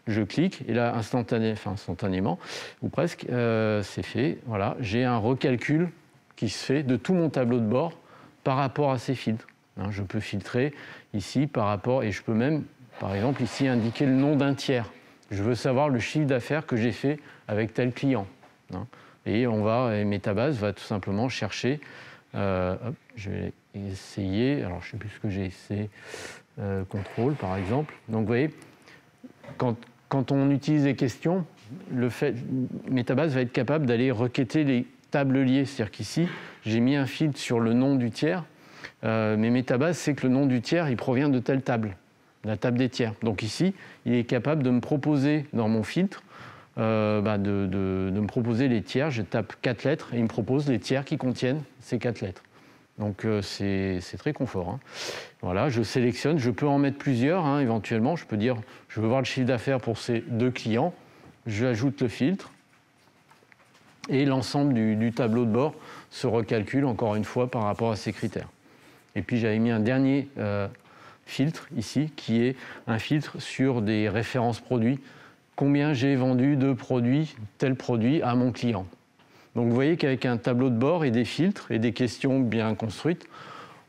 Je clique et là, instantanément, ou presque, euh, c'est fait. Voilà, j'ai un recalcul qui se fait de tout mon tableau de bord par rapport à ces filtres. Hein. je peux filtrer ici par rapport, et je peux même, par exemple, ici indiquer le nom d'un tiers. Je veux savoir le chiffre d'affaires que j'ai fait avec tel client. Hein. Et on va, et Metabase va tout simplement chercher. Euh, je vais essayer. Alors, je ne sais plus ce que j'ai essayé. Euh, contrôle, par exemple. Donc, vous voyez, quand, on utilise les questions, le Metabase va être capable d'aller requêter les tables liées. C'est-à-dire qu'ici, j'ai mis un filtre sur le nom du tiers, euh, mais Metabase sait que le nom du tiers, il provient de telle table la table des tiers. Donc ici, il est capable de me proposer dans mon filtre, euh, bah, de, me proposer les tiers. Je tape quatre lettres et il me propose les tiers qui contiennent ces quatre lettres. Donc euh, c'est très confort. Hein. Voilà, je sélectionne, je peux en mettre plusieurs hein, éventuellement. Je peux dire, je veux voir le chiffre d'affaires pour ces deux clients. J'ajoute le filtre et l'ensemble du, tableau de bord se recalcule encore une fois par rapport à ces critères. Et puis j'avais mis un dernier euh, filtre ici, qui est un filtre sur des références produits. Combien j'ai vendu de produits, tel produit, à mon client. Donc vous voyez qu'avec un tableau de bord et des filtres et des questions bien construites,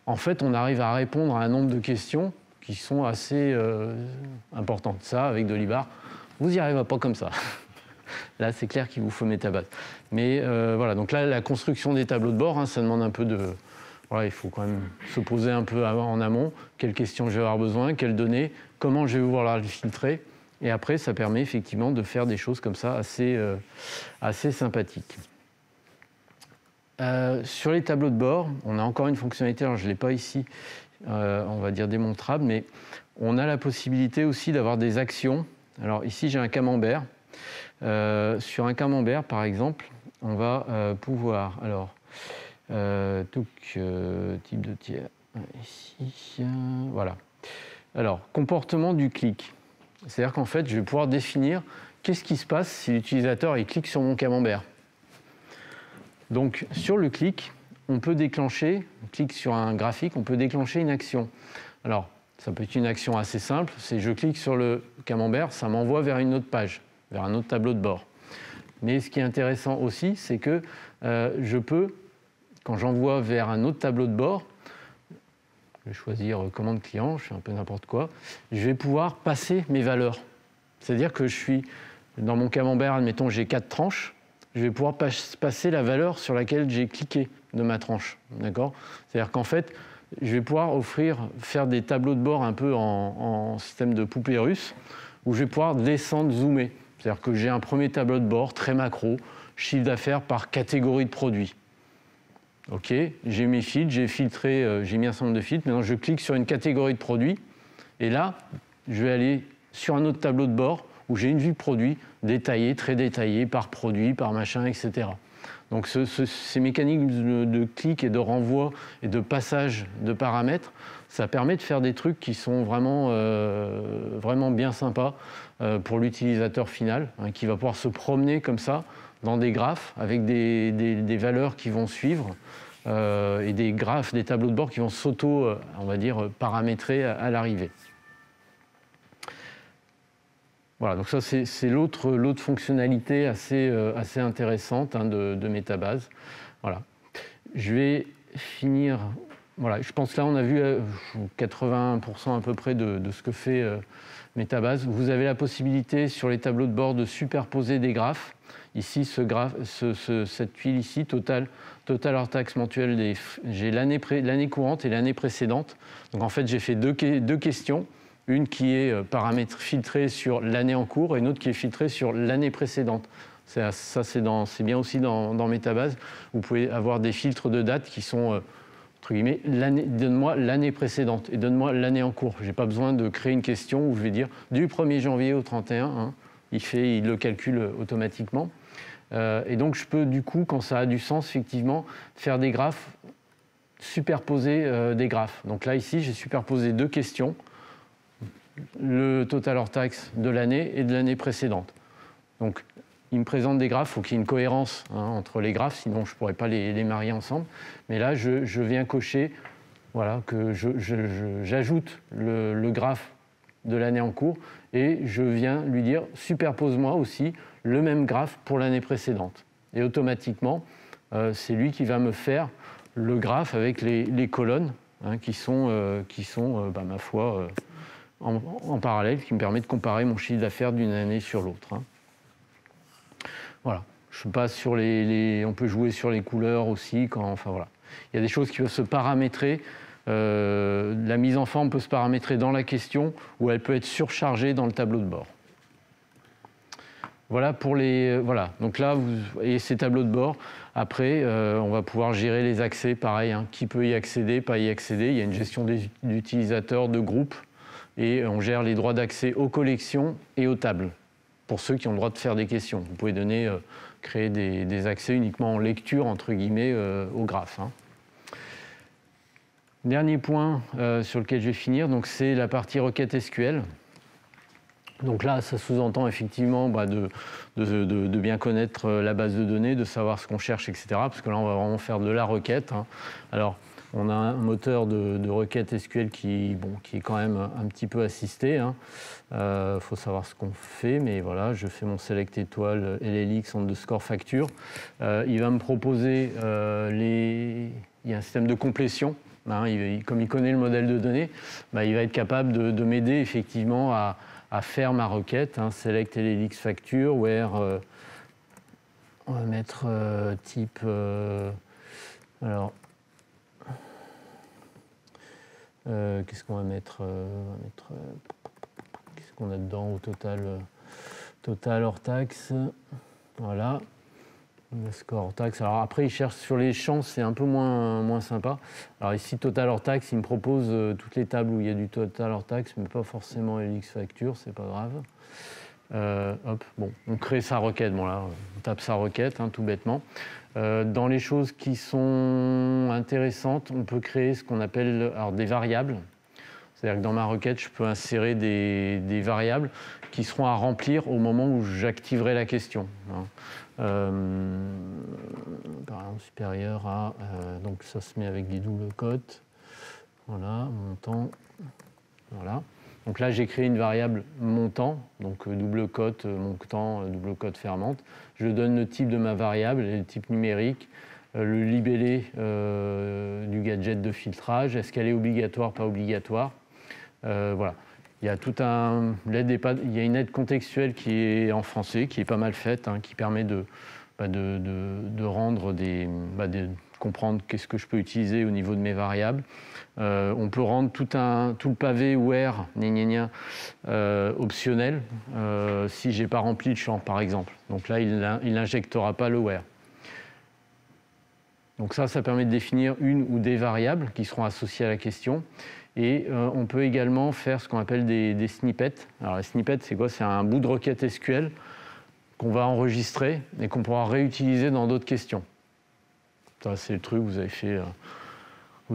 en fait, on arrive à répondre à un nombre de questions qui sont assez euh, importantes. Ça, avec de l'IBAR, vous n'y arrivez pas comme ça. Là, c'est clair qu'il vous faut Metabase. Mais euh, voilà, donc là, la construction des tableaux de bord, hein, ça demande un peu de, il faut quand même se poser un peu en amont, quelles questions je vais avoir besoin, quelles données, comment je vais pouvoir les filtrer. Et après, ça permet effectivement de faire des choses comme ça assez, euh, assez sympathiques. Euh, sur les tableaux de bord, on a encore une fonctionnalité, alors je ne l'ai pas ici, euh, on va dire démontrable, mais on a la possibilité aussi d'avoir des actions. Alors ici, j'ai un camembert. sur un camembert, par exemple, on va pouvoir alors, euh, euh, type de tiers. Ici, voilà. Alors, comportement du clic. C'est-à-dire qu'en fait, je vais pouvoir définir qu'est-ce qui se passe si l'utilisateur clique sur mon camembert. Donc, sur le clic, on peut déclencher, on clique sur un graphique, on peut déclencher une action. Alors, ça peut être une action assez simple, c'est je clique sur le camembert, ça m'envoie vers une autre page, vers un autre tableau de bord. Mais ce qui est intéressant aussi, c'est que euh, je peux quand j'envoie vers un autre tableau de bord, je vais choisir commande client, je fais un peu n'importe quoi, je vais pouvoir passer mes valeurs. C'est-à-dire que je suis dans mon camembert, admettons, j'ai quatre tranches, je vais pouvoir passer la valeur sur laquelle j'ai cliqué de ma tranche. D'accord? C'est-à-dire qu'en fait, je vais pouvoir offrir, faire des tableaux de bord un peu en, en système de poupée russe, où je vais pouvoir descendre, zoomer. C'est-à-dire que j'ai un premier tableau de bord très macro, chiffre d'affaires par catégorie de produits. OK, j'ai mes filtres, j'ai filtré, euh, j'ai mis un certain de filtres. Maintenant, je clique sur une catégorie de produits. Et là, je vais aller sur un autre tableau de bord où j'ai une vue produit détaillée, très détaillée, par produit, par machin, etc. Donc ces mécaniques de, clic et de renvoi et de passage de paramètres, ça permet de faire des trucs qui sont vraiment, euh, vraiment bien sympas euh, pour l'utilisateur final, hein, qui va pouvoir se promener comme ça dans des graphes avec des, valeurs qui vont suivre et des graphes, des tableaux de bord qui vont s'auto, on va dire, paramétrer à, l'arrivée. Voilà, donc ça c'est l'autre fonctionnalité assez, assez intéressante hein, de, de Metabase. Voilà. Je vais finir. Voilà, je pense là on a vu 80% à peu près de, ce que fait Metabase. Vous avez la possibilité sur les tableaux de bord de superposer des graphes. Ici, cette tuile ici, total, total hors taxe j'ai l'année courante et l'année précédente. Donc en fait, j'ai fait deux, questions. Une qui est euh, paramètre filtrée sur l'année en cours et une autre qui est filtrée sur l'année précédente. Ça, c'est bien aussi dans, dans, Metabase. Vous pouvez avoir des filtres de date qui sont euh, donne-moi l'année précédente et donne-moi l'année en cours. Je n'ai pas besoin de créer une question où je vais dire du 1er janvier au 31, hein, il, fait, il le calcule automatiquement. Euh, et donc je peux du coup, quand ça a du sens, effectivement, faire des graphes, superposer euh, des graphes. Donc là, ici, j'ai superposé deux questions, le total hors taxe de l'année et de l'année précédente. Donc il me présente des graphes, il faut qu'il y ait une cohérence hein, entre les graphes, sinon je ne pourrais pas les, marier ensemble. Mais là, je, viens cocher voilà, que j'ajoute le, graphe de l'année en cours et je viens lui dire superpose-moi aussi le même graphe pour l'année précédente. Et automatiquement, euh, c'est lui qui va me faire le graphe avec les, colonnes hein, qui sont, euh, euh, bah, ma foi, en, parallèle, qui me permet de comparer mon chiffre d'affaires d'une année sur l'autre. Hein. Voilà. Je passe sur les, on peut jouer sur les couleurs aussi. Quand, enfin voilà. Il y a des choses qui peuvent se paramétrer. La mise en forme peut se paramétrer dans la question ou elle peut être surchargée dans le tableau de bord. Voilà pour les. Euh, voilà. Donc là, vous voyez ces tableaux de bord. Après, euh, on va pouvoir gérer les accès, pareil. Hein. Qui peut y accéder, pas y accéder. Il y a une gestion des utilisateurs, de groupes. Et on gère les droits d'accès aux collections et aux tables pour ceux qui ont le droit de faire des questions. Vous pouvez donner, euh, créer des, accès uniquement en lecture, entre guillemets, au graphe. Hein. Dernier point sur lequel je vais finir, c'est la partie requête SQL. Donc là, ça sous-entend effectivement bah, de, bien connaître la base de données, de savoir ce qu'on cherche, etc. Parce que là, on va vraiment faire de la requête. Hein. Alors, on a un moteur de, requête SQL qui, est quand même un petit peu assisté. Il hein. euh, faut savoir ce qu'on fait, mais voilà, je fais mon select étoile LLX underscore facture. Euh, il va me proposer euh, les. Il y a un système de complétion. Hein. comme il connaît le modèle de données, bah, il va être capable de, m'aider effectivement à, faire ma requête. Hein. Select LLX facture, where on va mettre type. alors, euh, qu'est-ce qu'on va mettre, euh, euh, Qu'est-ce qu'on a dedans au total Total hors taxe. Voilà. Score hors taxe. Alors après, il cherche sur les champs, c'est un peu moins, moins sympa. Alors ici, total hors taxe, il me propose toutes les tables où il y a du total hors taxe, mais pas forcément LX facture, c'est pas grave. hop, bon, on crée sa requête. Bon là, on tape sa requête, hein, tout bêtement. Euh, dans les choses qui sont intéressantes, on peut créer ce qu'on appelle alors, des variables. C'est-à-dire que dans ma requête, je peux insérer des, variables qui seront à remplir au moment où j'activerai la question. Hein. Euh, par exemple, supérieur à. Euh, donc ça se met avec des doubles cotes. Voilà, montant. Voilà. Donc là, j'ai créé une variable montant, donc euh, double cote montant, double cote fermante. Je donne le type de ma variable, le type numérique, le libellé du gadget de filtrage, est-ce qu'elle est obligatoire, pas obligatoire? voilà. Il y a une aide contextuelle qui est en français, qui est pas mal faite, hein, qui permet de, bah, rendre des, bah, de comprendre qu'est-ce que je peux utiliser au niveau de mes variables. Euh, on peut rendre tout le pavé where euh, optionnel euh, si je n'ai pas rempli le champ, par exemple. Donc là, il n'injectera pas le where. Donc ça, ça permet de définir une ou des variables qui seront associées à la question. Et on peut également faire ce qu'on appelle des, snippets. Alors les snippets, c'est quoi? C'est un bout de requête SQL qu'on va enregistrer et qu'on pourra réutiliser dans d'autres questions. Ça, c'est le truc, vous avez fait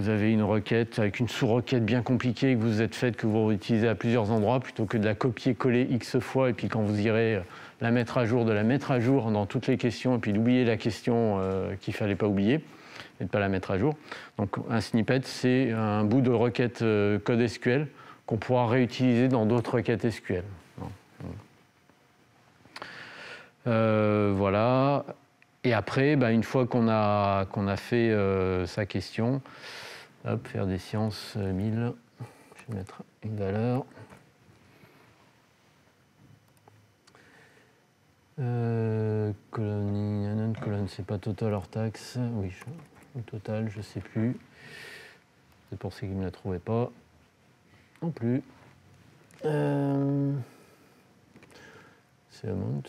avez une requête avec une sous-requête bien compliquée que vous êtes faite, que vous utilisez à plusieurs endroits, plutôt que de la copier-coller X fois, et puis quand vous irez euh, la mettre à jour, de la mettre à jour dans toutes les questions, et puis d'oublier la question euh, qu'il ne fallait pas oublier. Et de ne pas la mettre à jour. Donc un snippet, c'est un bout de requête code SQL qu'on pourra réutiliser dans d'autres requêtes SQL. voilà. Et après, bah, une fois qu'on a, qu'on a fait sa question, hop, faire des sciences 1000, je vais mettre une valeur. Euh, colonne, colonne, c'est pas total hors taxe. Oui, au total, je sais plus. C'est pour ça qu'il ne me la trouvait pas. Non plus. Euh, c'est amount.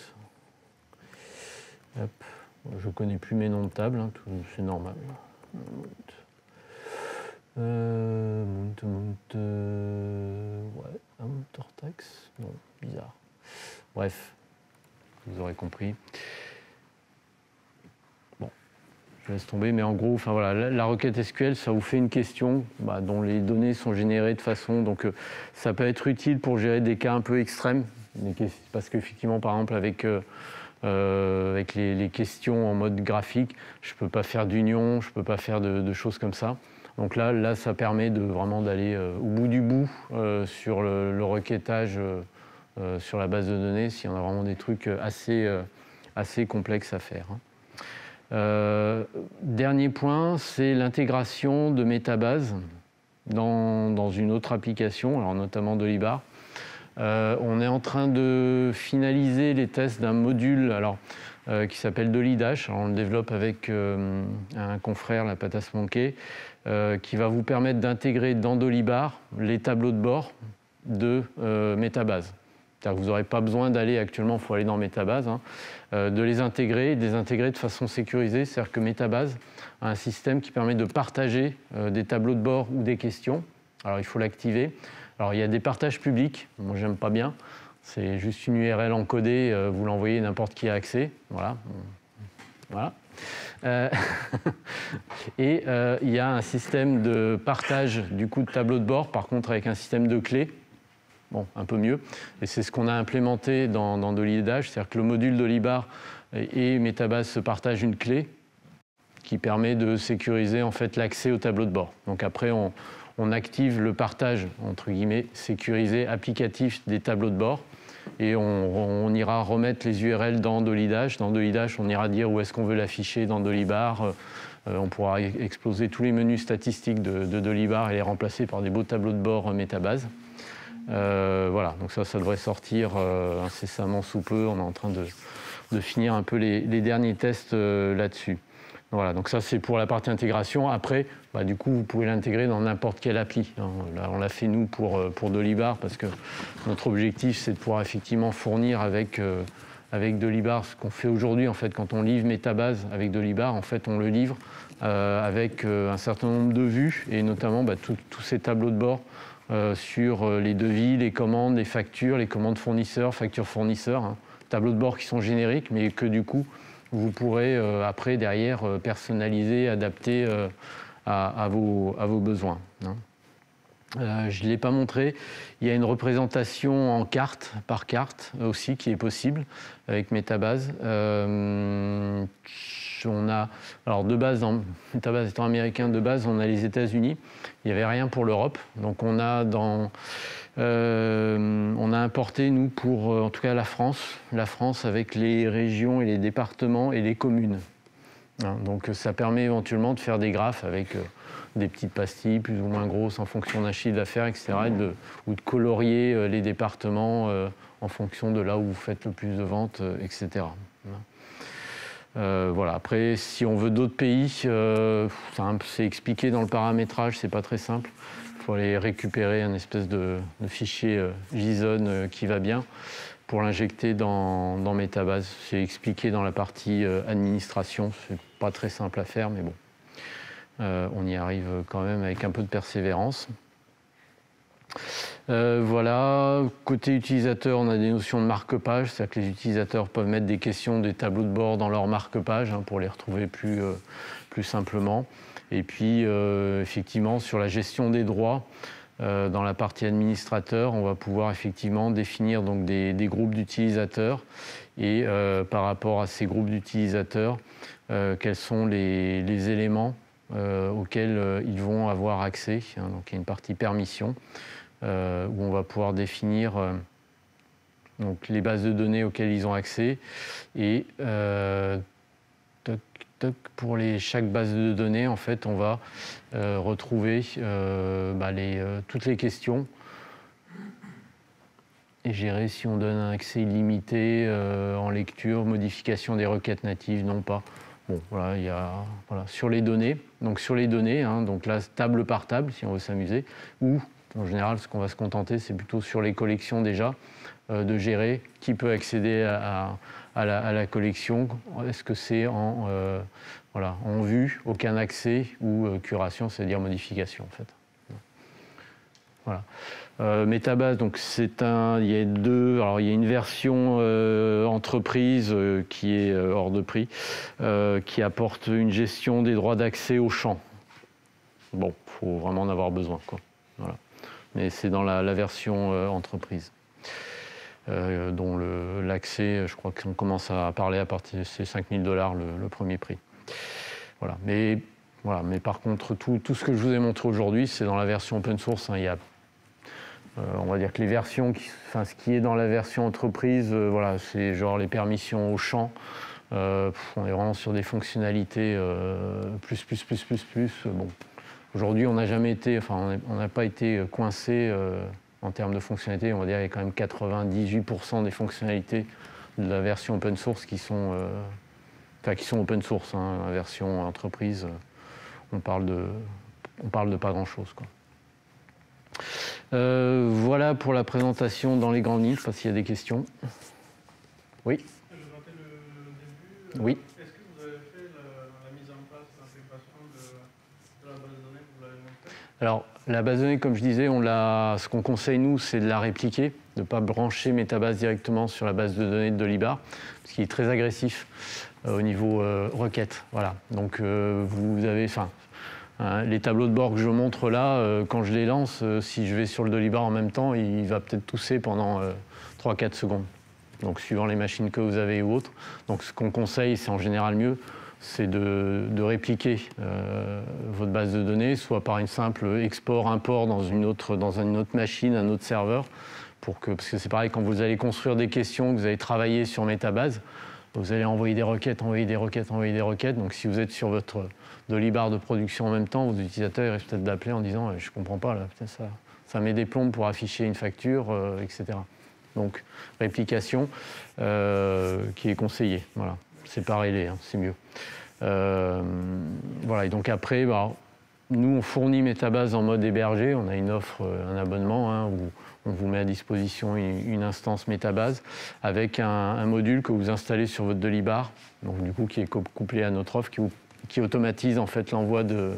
Hop. Je connais plus mes noms de table, hein, c'est normal. Euh, mount, mount, euh, ouais, amount hors taxe. Non, bizarre. Bref, vous aurez compris. Je laisse tomber, mais en gros, enfin voilà, la, requête SQL, ça vous fait une question bah, dont les données sont générées de façon, donc euh, ça peut être utile pour gérer des cas un peu extrêmes, parce qu'effectivement, par exemple, avec euh, euh, avec les, questions en mode graphique, je ne peux pas faire d'union, je ne peux pas faire de, choses comme ça. Donc là, là, ça permet de vraiment d'aller au bout du bout sur le, requêtage sur la base de données si on a vraiment des trucs assez, assez complexes à faire. Hein. Euh, dernier point, c'est l'intégration de métabase dans, une autre application, notamment Dolibar. on est en train de finaliser les tests d'un module alors, qui s'appelle Dolidash. on le développe avec un confrère, la Patas Monkey, qui va vous permettre d'intégrer dans Dolibar les tableaux de bord de Metabase vous n'aurez pas besoin d'aller actuellement, il faut aller dans Metabase, hein, euh, de les intégrer, de les intégrer de façon sécurisée. C'est-à-dire que Metabase a un système qui permet de partager euh, des tableaux de bord ou des questions. Alors il faut l'activer. Alors il y a des partages publics, moi j'aime pas bien. C'est juste une URL encodée, euh, vous l'envoyez, n'importe qui a accès. Voilà. Voilà. et il y a un système de partage du coup de tableau de bord, par contre avec un système de clés bon, un peu mieux. Et c'est ce qu'on a implémenté dans, dans Dolidash, c'est-à-dire que le module Dolibar et Metabase se partagent une clé qui permet de sécuriser en fait l'accès au tableau de bord. Donc après, on, active le partage, entre guillemets, sécurisé, applicatif des tableaux de bord. Et on, ira remettre les URL dans Dolidash. Dans Dolidash, on ira dire où est-ce qu'on veut l'afficher dans Dolibar. Euh, on pourra exploser tous les menus statistiques de, de Dolibar et les remplacer par des beaux tableaux de bord Metabase. Euh, voilà, donc ça, ça devrait sortir euh, incessamment sous peu. On est en train de, finir un peu les, derniers tests euh, là-dessus. Voilà, donc ça c'est pour la partie intégration. Après, bah, du coup, vous pouvez l'intégrer dans n'importe quelle appli. Hein. On l'a fait nous pour, pour Dolibar parce que notre objectif c'est de pouvoir effectivement fournir avec, avec Dolibar ce qu'on fait aujourd'hui en fait quand on livre Metabase avec Dolibar. En fait, on le livre avec un certain nombre de vues et notamment bah, tous ces tableaux de bord euh, sur euh, les devis, les commandes, les factures, les commandes fournisseurs, factures fournisseurs, hein. tableaux de bord qui sont génériques, mais que du coup, vous pourrez euh, après, derrière, personnaliser, adapter à, vos, besoins. Hein. Je ne l'ai pas montré. Il y a une représentation en carte, par carte aussi, qui est possible avec Metabase on a, alors de base, dans, Metabase étant américain, de base, on a les États-Unis. Il n'y avait rien pour l'Europe. Donc on a dans, euh, on a importé, nous, pour euh, en tout cas la France, la France avec les régions et les départements et les communes. Hein, donc ça permet éventuellement de faire des graphes avec euh, des petites pastilles plus ou moins grosses en fonction d'un chiffre d'affaires, etc. ou de colorier les départements en fonction de là où vous faites le plus de ventes, etc. Euh, voilà. Après, si on veut d'autres pays, euh, c'est expliqué dans le paramétrage, c'est pas très simple. Il faut aller récupérer un espèce de, fichier euh, JSON qui va bien pour l'injecter dans, dans, Metabase. C'est expliqué dans la partie administration, c'est pas très simple à faire, mais bon, on y arrive quand même avec un peu de persévérance. Euh, voilà, côté utilisateur, on a des notions de marque-page, c'est-à-dire que les utilisateurs peuvent mettre des questions, des tableaux de bord dans leur marque-page hein, pour les retrouver plus, euh, simplement. Et puis, euh, effectivement, sur la gestion des droits, dans la partie administrateur, on va pouvoir effectivement définir donc des, groupes d'utilisateurs et par rapport à ces groupes d'utilisateurs, quels sont les éléments auxquelles ils vont avoir accès. Hein. donc il y a une partie permission où on va pouvoir définir donc les bases de données auxquelles ils ont accès et pour les, chaque base de données, en fait, on va retrouver bah, toutes les questions et gérer si on donne un accès illimité euh, en lecture, modification des requêtes natives, non pas. Bon, voilà, il y a voilà, sur les données. Donc sur les données, hein, donc là table par table si on veut s'amuser, ou en général ce qu'on va se contenter, c'est plutôt sur les collections déjà euh, de gérer qui peut accéder à, la, collection. Est-ce que c'est en euh, voilà en vue, aucun accès ou curation, c'est-à-dire modification en fait. Voilà. Euh, Metabase, donc c'est un, il y a deux, alors il y a une version euh, entreprise euh, qui est hors de prix, qui apporte une gestion des droits d'accès au champ. Bon, faut vraiment en avoir besoin, quoi. Voilà. Mais c'est dans la, version entreprise. dont l'accès, je crois qu'on commence à parler à partir de ces 5000 dollars le, premier prix. Voilà. Mais, voilà. Mais par contre, tout, tout, ce que je vous ai montré aujourd'hui, c'est dans la version open source. Hein. Euh, on va dire que les versions, enfin, ce qui est dans la version entreprise, euh, voilà, c'est genre les permissions au champ. Euh, on est vraiment sur des fonctionnalités plus, plus, plus, plus, plus. Aujourd'hui, on n'a jamais été, enfin, on n'a pas été coincé en termes de fonctionnalités. On va dire qu'il y a quand même 98% des fonctionnalités de la version open source qui sont, enfin, qui sont open source. Hein. La version entreprise, on parle de, on parle de pas grand-chose. Euh, voilà pour la présentation dans les grandes lignes. Je ne sais pas s'il y a des questions. Oui. Je le début. Oui. Est-ce que vous avez fait la, mise en place, l'intégration de, de, la base de données vous l'avez montré? Alors, la base de données, comme je disais, on ce qu'on conseille, nous, c'est de la répliquer, de ne pas brancher Metabase directement sur la base de données de Dolibar, parce qu'il est très agressif euh, au niveau euh, requête. Voilà. Donc, vous avez, les tableaux de bord que je montre là, euh, quand je les lance, euh, si je vais sur le Dolibar en même temps, il va peut-être tousser pendant 3-4 euh, secondes. Donc suivant les machines que vous avez ou autres. Donc ce qu'on conseille, c'est en général mieux, c'est de, répliquer votre base de données, soit par une simple export-import dans une autre, dans une autre machine, un autre serveur, pour que, parce que c'est pareil, quand vous allez construire des questions, que vous allez travailler sur Metabase, vous allez envoyer des requêtes, envoyer des requêtes, envoyer des requêtes. Donc si vous êtes sur votre de l'IBAR de production en même temps, vos utilisateurs risquent peut-être d'appeler en disant Je ne comprends pas, là, ça, ça met des plombes pour afficher une facture, euh, etc. Donc, réplication euh, qui est conseillée. Voilà. Séparez-les, hein, c'est mieux. Euh, voilà, et donc après, bah, nous, on fournit Metabase en mode hébergé. On a une offre, un abonnement hein, où on vous met à disposition une, instance Metabase avec un, module que vous installez sur votre Delibar, donc du coup qui est couplé à notre offre, qui vous qui automatise en fait l'envoi de,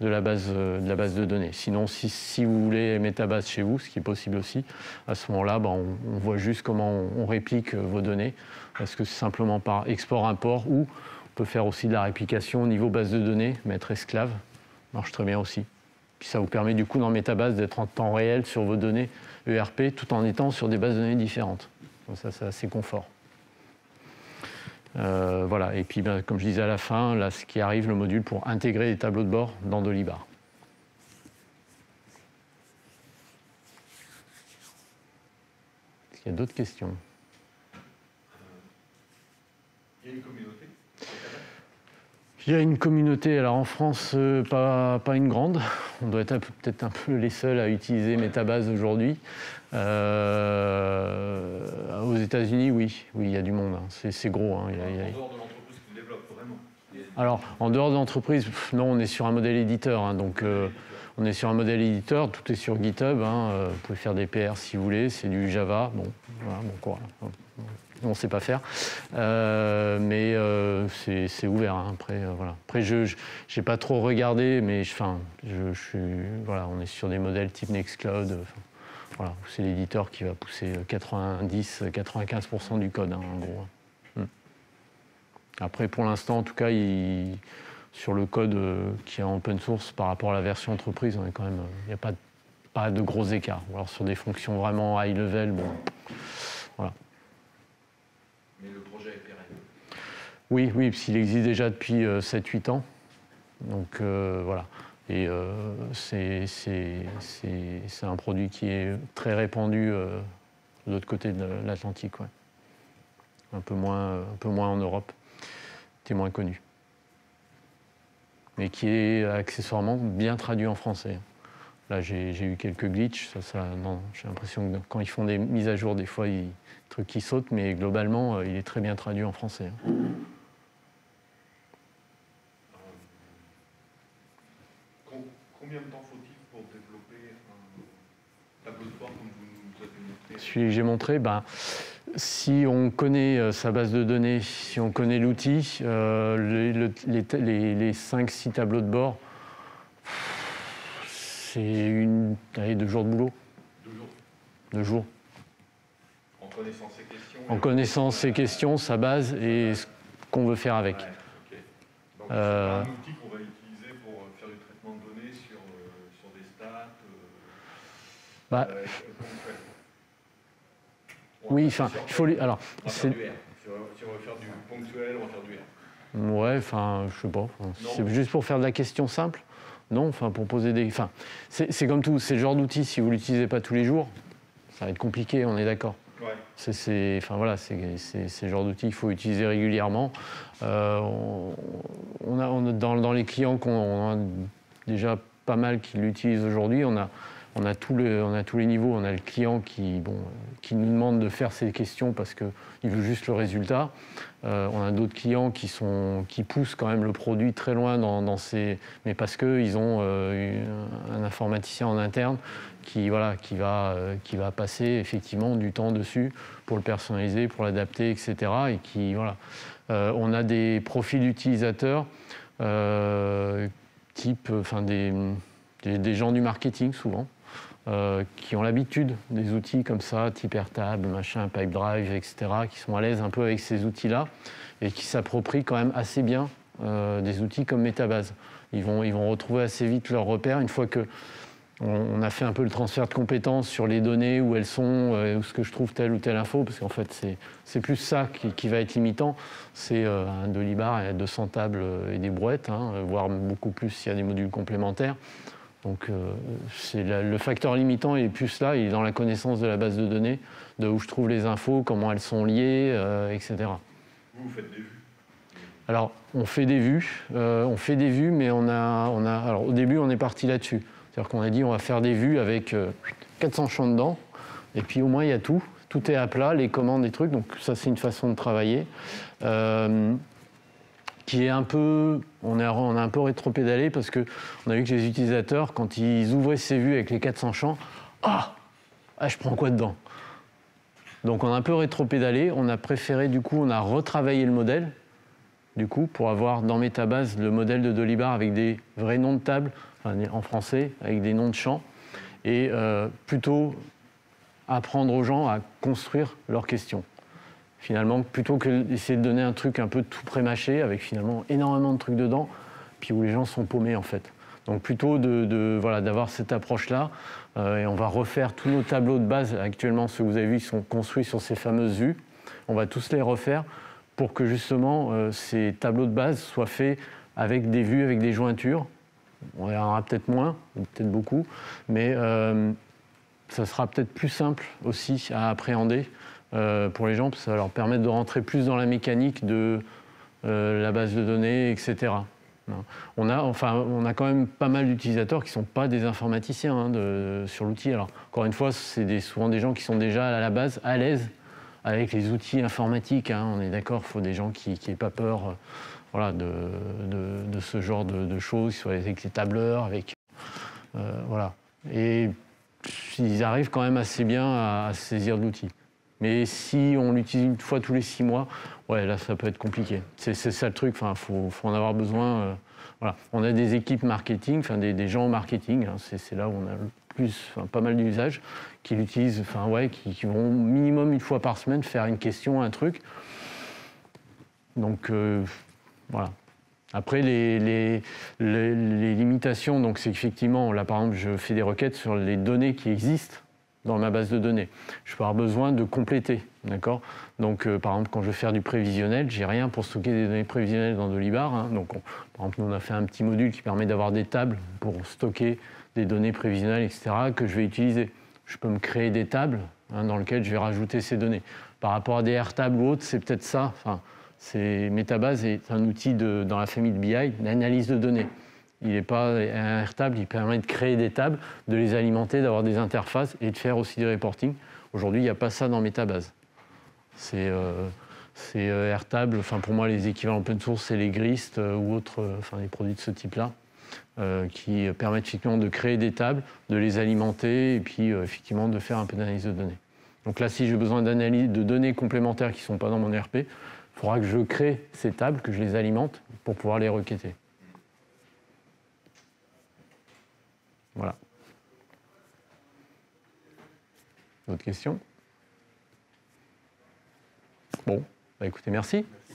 de, la base, euh, de la base de données. Sinon, si, vous voulez Metabase chez vous, ce qui est possible aussi, à ce moment-là, ben, on, voit juste comment on, réplique euh, vos données. Est-ce que c'est simplement par export-import ou on peut faire aussi de la réplication au niveau base de données, mettre esclave, marche très bien aussi. Puis ça vous permet du coup dans Metabase d'être en temps réel sur vos données ERP tout en étant sur des bases de données différentes. Donc ça, c'est assez confort. Euh, voilà. Et puis, ben, comme je disais à la fin, là, ce qui arrive, le module pour intégrer les tableaux de bord dans Dolibar. Est-ce qu'il y a d'autres questions? Il y a une communauté? Il y a une communauté, alors en France, euh, pas, pas, une grande. On doit être peut-être un peu les seuls à utiliser Metabase aujourd'hui. Euh, aux États-Unis, oui, oui, il y a du monde. Hein. C'est gros. Hein. Il y a, En dehors de l'entreprise qui développe vraiment Alors, en dehors de l'entreprise, non, on est sur un modèle éditeur. Hein. donc, euh, on est sur un modèle éditeur, tout est sur GitHub. vous pouvez faire des PR si vous voulez, c'est du Java. Bon, voilà, bon quoi on ne sait pas faire. Euh, mais euh, c'est ouvert. Hein. Après, euh. Après, je n'ai pas trop regardé, mais enfin, je, suis, voilà, on est sur des modèles type Nextcloud. voilà, c'est l'éditeur qui va pousser 90-95% du code, hein, en gros. Hmm. Après, pour l'instant, en tout cas, sur le code qui est en open source par rapport à la version entreprise, il n'y a pas pas de gros écarts. Alors sur des fonctions vraiment high level, bon, voilà. Oui, oui, s'il existe déjà depuis 7-8 euh, ans. Donc voilà. Et c'est un produit qui est très répandu de l'autre côté de l'Atlantique. Un, peu moins, en Europe, qui moins connu. Mais qui est accessoirement bien traduit en français. Là, j'ai eu quelques glitches. J'ai l'impression que quand ils font des mises à jour, des fois, il y a des trucs qui sautent, mais globalement, il est très bien traduit en français. Combien de temps faut-il pour développer un tableau de bord comme vous nous avez montré Celui que j'ai montré, ben, si on connaît euh, sa base de données, si on connaît l'outil, euh, les, 5-6 tableaux de bord, c'est une allez, deux jours de boulot. Deux jours Deux jours. En connaissant ses questions En connaissant ses questions, sa base et ce qu'on veut faire avec. Ouais, Donc, euh, un outil qu'on va Bah, oui, enfin, il faut. Alors, c'est. Si on veut faire du ponctuel, on va faire du R. Ouais, enfin, je sais pas. C'est juste pour faire de la question simple Non, enfin, pour poser des. Enfin, c'est comme tout, c'est le genre d'outil, si vous ne l'utilisez pas tous les jours, ça va être compliqué, on est d'accord. Ouais. C'est enfin, voilà, c'est le genre d'outil qu'il faut utiliser régulièrement. Euh, on, a, on dans, dans, les clients qu'on a déjà pas mal qui l'utilisent aujourd'hui, on a on a, tous les niveaux. On a le client qui, nous demande de faire ses questions parce qu'il veut juste le résultat. Euh, on a d'autres clients qui, poussent quand même le produit très loin dans, ces, mais parce qu'ils ont euh, un informaticien en interne euh, qui va passer effectivement du temps dessus pour le personnaliser, pour l'adapter, etc. Et qui, voilà. on a des profils d'utilisateurs type, des gens du marketing souvent, euh, qui ont l'habitude des outils comme ça, type AirTab, machin, Pipedrive, etc., qui sont à l'aise un peu avec ces outils-là et qui s'approprient quand même assez bien euh, des outils comme Metabase. Ils vont, ils vont retrouver assez vite leurs repères une fois que on, a fait un peu le transfert de compétences sur les données, où elles sont, euh, où est-ce que je trouve telle ou telle info, parce qu'en fait, c'est plus ça qui, va être limitant. C'est un Dolibar, il y a 200 tables et des brouettes, hein, voire beaucoup plus s'il y a des modules complémentaires. Donc euh, le facteur limitant est plus là, il est dans la connaissance de la base de données, de où je trouve les infos, comment elles sont liées, euh, etc. Vous, faites des vues Alors, on fait des vues, euh, on fait des vues, mais on a, on a, alors au début, on est parti là-dessus. C'est-à-dire qu'on a dit, on va faire des vues avec 400 champs dedans, et puis au moins il y a tout, tout est à plat, les commandes, les trucs. Donc ça, c'est une façon de travailler qui est un peu, on, a, on un peu rétro-pédalé parce qu'on a vu que les utilisateurs, quand ils ouvraient ces vues avec les 400 champs, ah, ah je prends quoi dedans? Donc on a un peu rétro-pédalé, on a préféré du coup, on a retravaillé le modèle, du coup, pour avoir dans Metabase le modèle de Dolibar avec des vrais noms de tables, en français, avec des noms de champs, et euh, plutôt apprendre aux gens à construire leurs questions finalement, plutôt que d'essayer de donner un truc un peu tout prémâché, avec finalement énormément de trucs dedans, puis où les gens sont paumés en fait. Donc plutôt de, voilà, d'avoir cette approche-là, euh, et on va refaire tous nos tableaux de base. Actuellement, ceux que vous avez vus, sont construits sur ces fameuses vues. On va tous les refaire pour que justement euh, ces tableaux de base soient faits avec des vues, avec des jointures. On en aura peut-être moins, peut-être beaucoup, mais euh, ça sera peut-être plus simple aussi à appréhender euh, pour les gens, ça va leur permettre de rentrer plus dans la mécanique de euh, la base de données, etc. On a, enfin, on a quand même pas mal d'utilisateurs qui ne sont pas des informaticiens hein, sur l'outil. Alors, encore une fois, c'est souvent des gens qui sont déjà à la base à l'aise avec les outils informatiques. Hein. On est d'accord, il faut des gens qui n'aient pas peur euh, voilà, de, ce genre de, choses, avec les tableurs, avec. voilà. Et ils arrivent quand même assez bien à, à saisir de l'outil. Mais si on l'utilise une fois tous les six mois, ouais, là, ça peut être compliqué. C'est ça le truc, il faut, en avoir besoin. Euh, voilà. On a des équipes marketing, enfin, des, gens en marketing, hein, c'est là où on a le plus, pas mal d'usages, qui l'utilisent, enfin, ouais, qui, vont minimum une fois par semaine faire une question, un truc. Donc, euh, voilà. Après, les, les, les, limitations, donc c'est effectivement, là par exemple, je fais des requêtes sur les données qui existent dans ma base de données. Je peux avoir besoin de compléter, d'accord? Donc, euh, par exemple, quand je veux faire du prévisionnel, j'ai rien pour stocker des données prévisionnelles dans Dolibar. Hein. Donc, par exemple, nous, on a fait un petit module qui permet d'avoir des tables pour stocker des données prévisionnelles, etc., que je vais utiliser. Je peux me créer des tables hein, dans lesquelles je vais rajouter ces données. Par rapport à des tables ou autres, c'est peut-être ça. Enfin, Metabase est un outil dans la famille de BI d'analyse de données. Il n'est pas un Airtable, il permet de créer des tables, de les alimenter, d'avoir des interfaces et de faire aussi des reporting. Aujourd'hui, il n'y a pas ça dans Metabase. C'est euh, euh, Airtable, enfin pour moi, les équivalents open source, c'est les Grist euh, ou autres, enfin des produits de ce type-là, qui permettent effectivement de créer des tables, de les alimenter et puis effectivement de faire un peu d'analyse de données. Donc là, si j'ai besoin de données complémentaires qui ne sont pas dans mon ERP, il faudra que je crée ces tables, que je les alimente pour pouvoir les requêter. Voilà. D'autres questions Bon, bah écoutez, merci. merci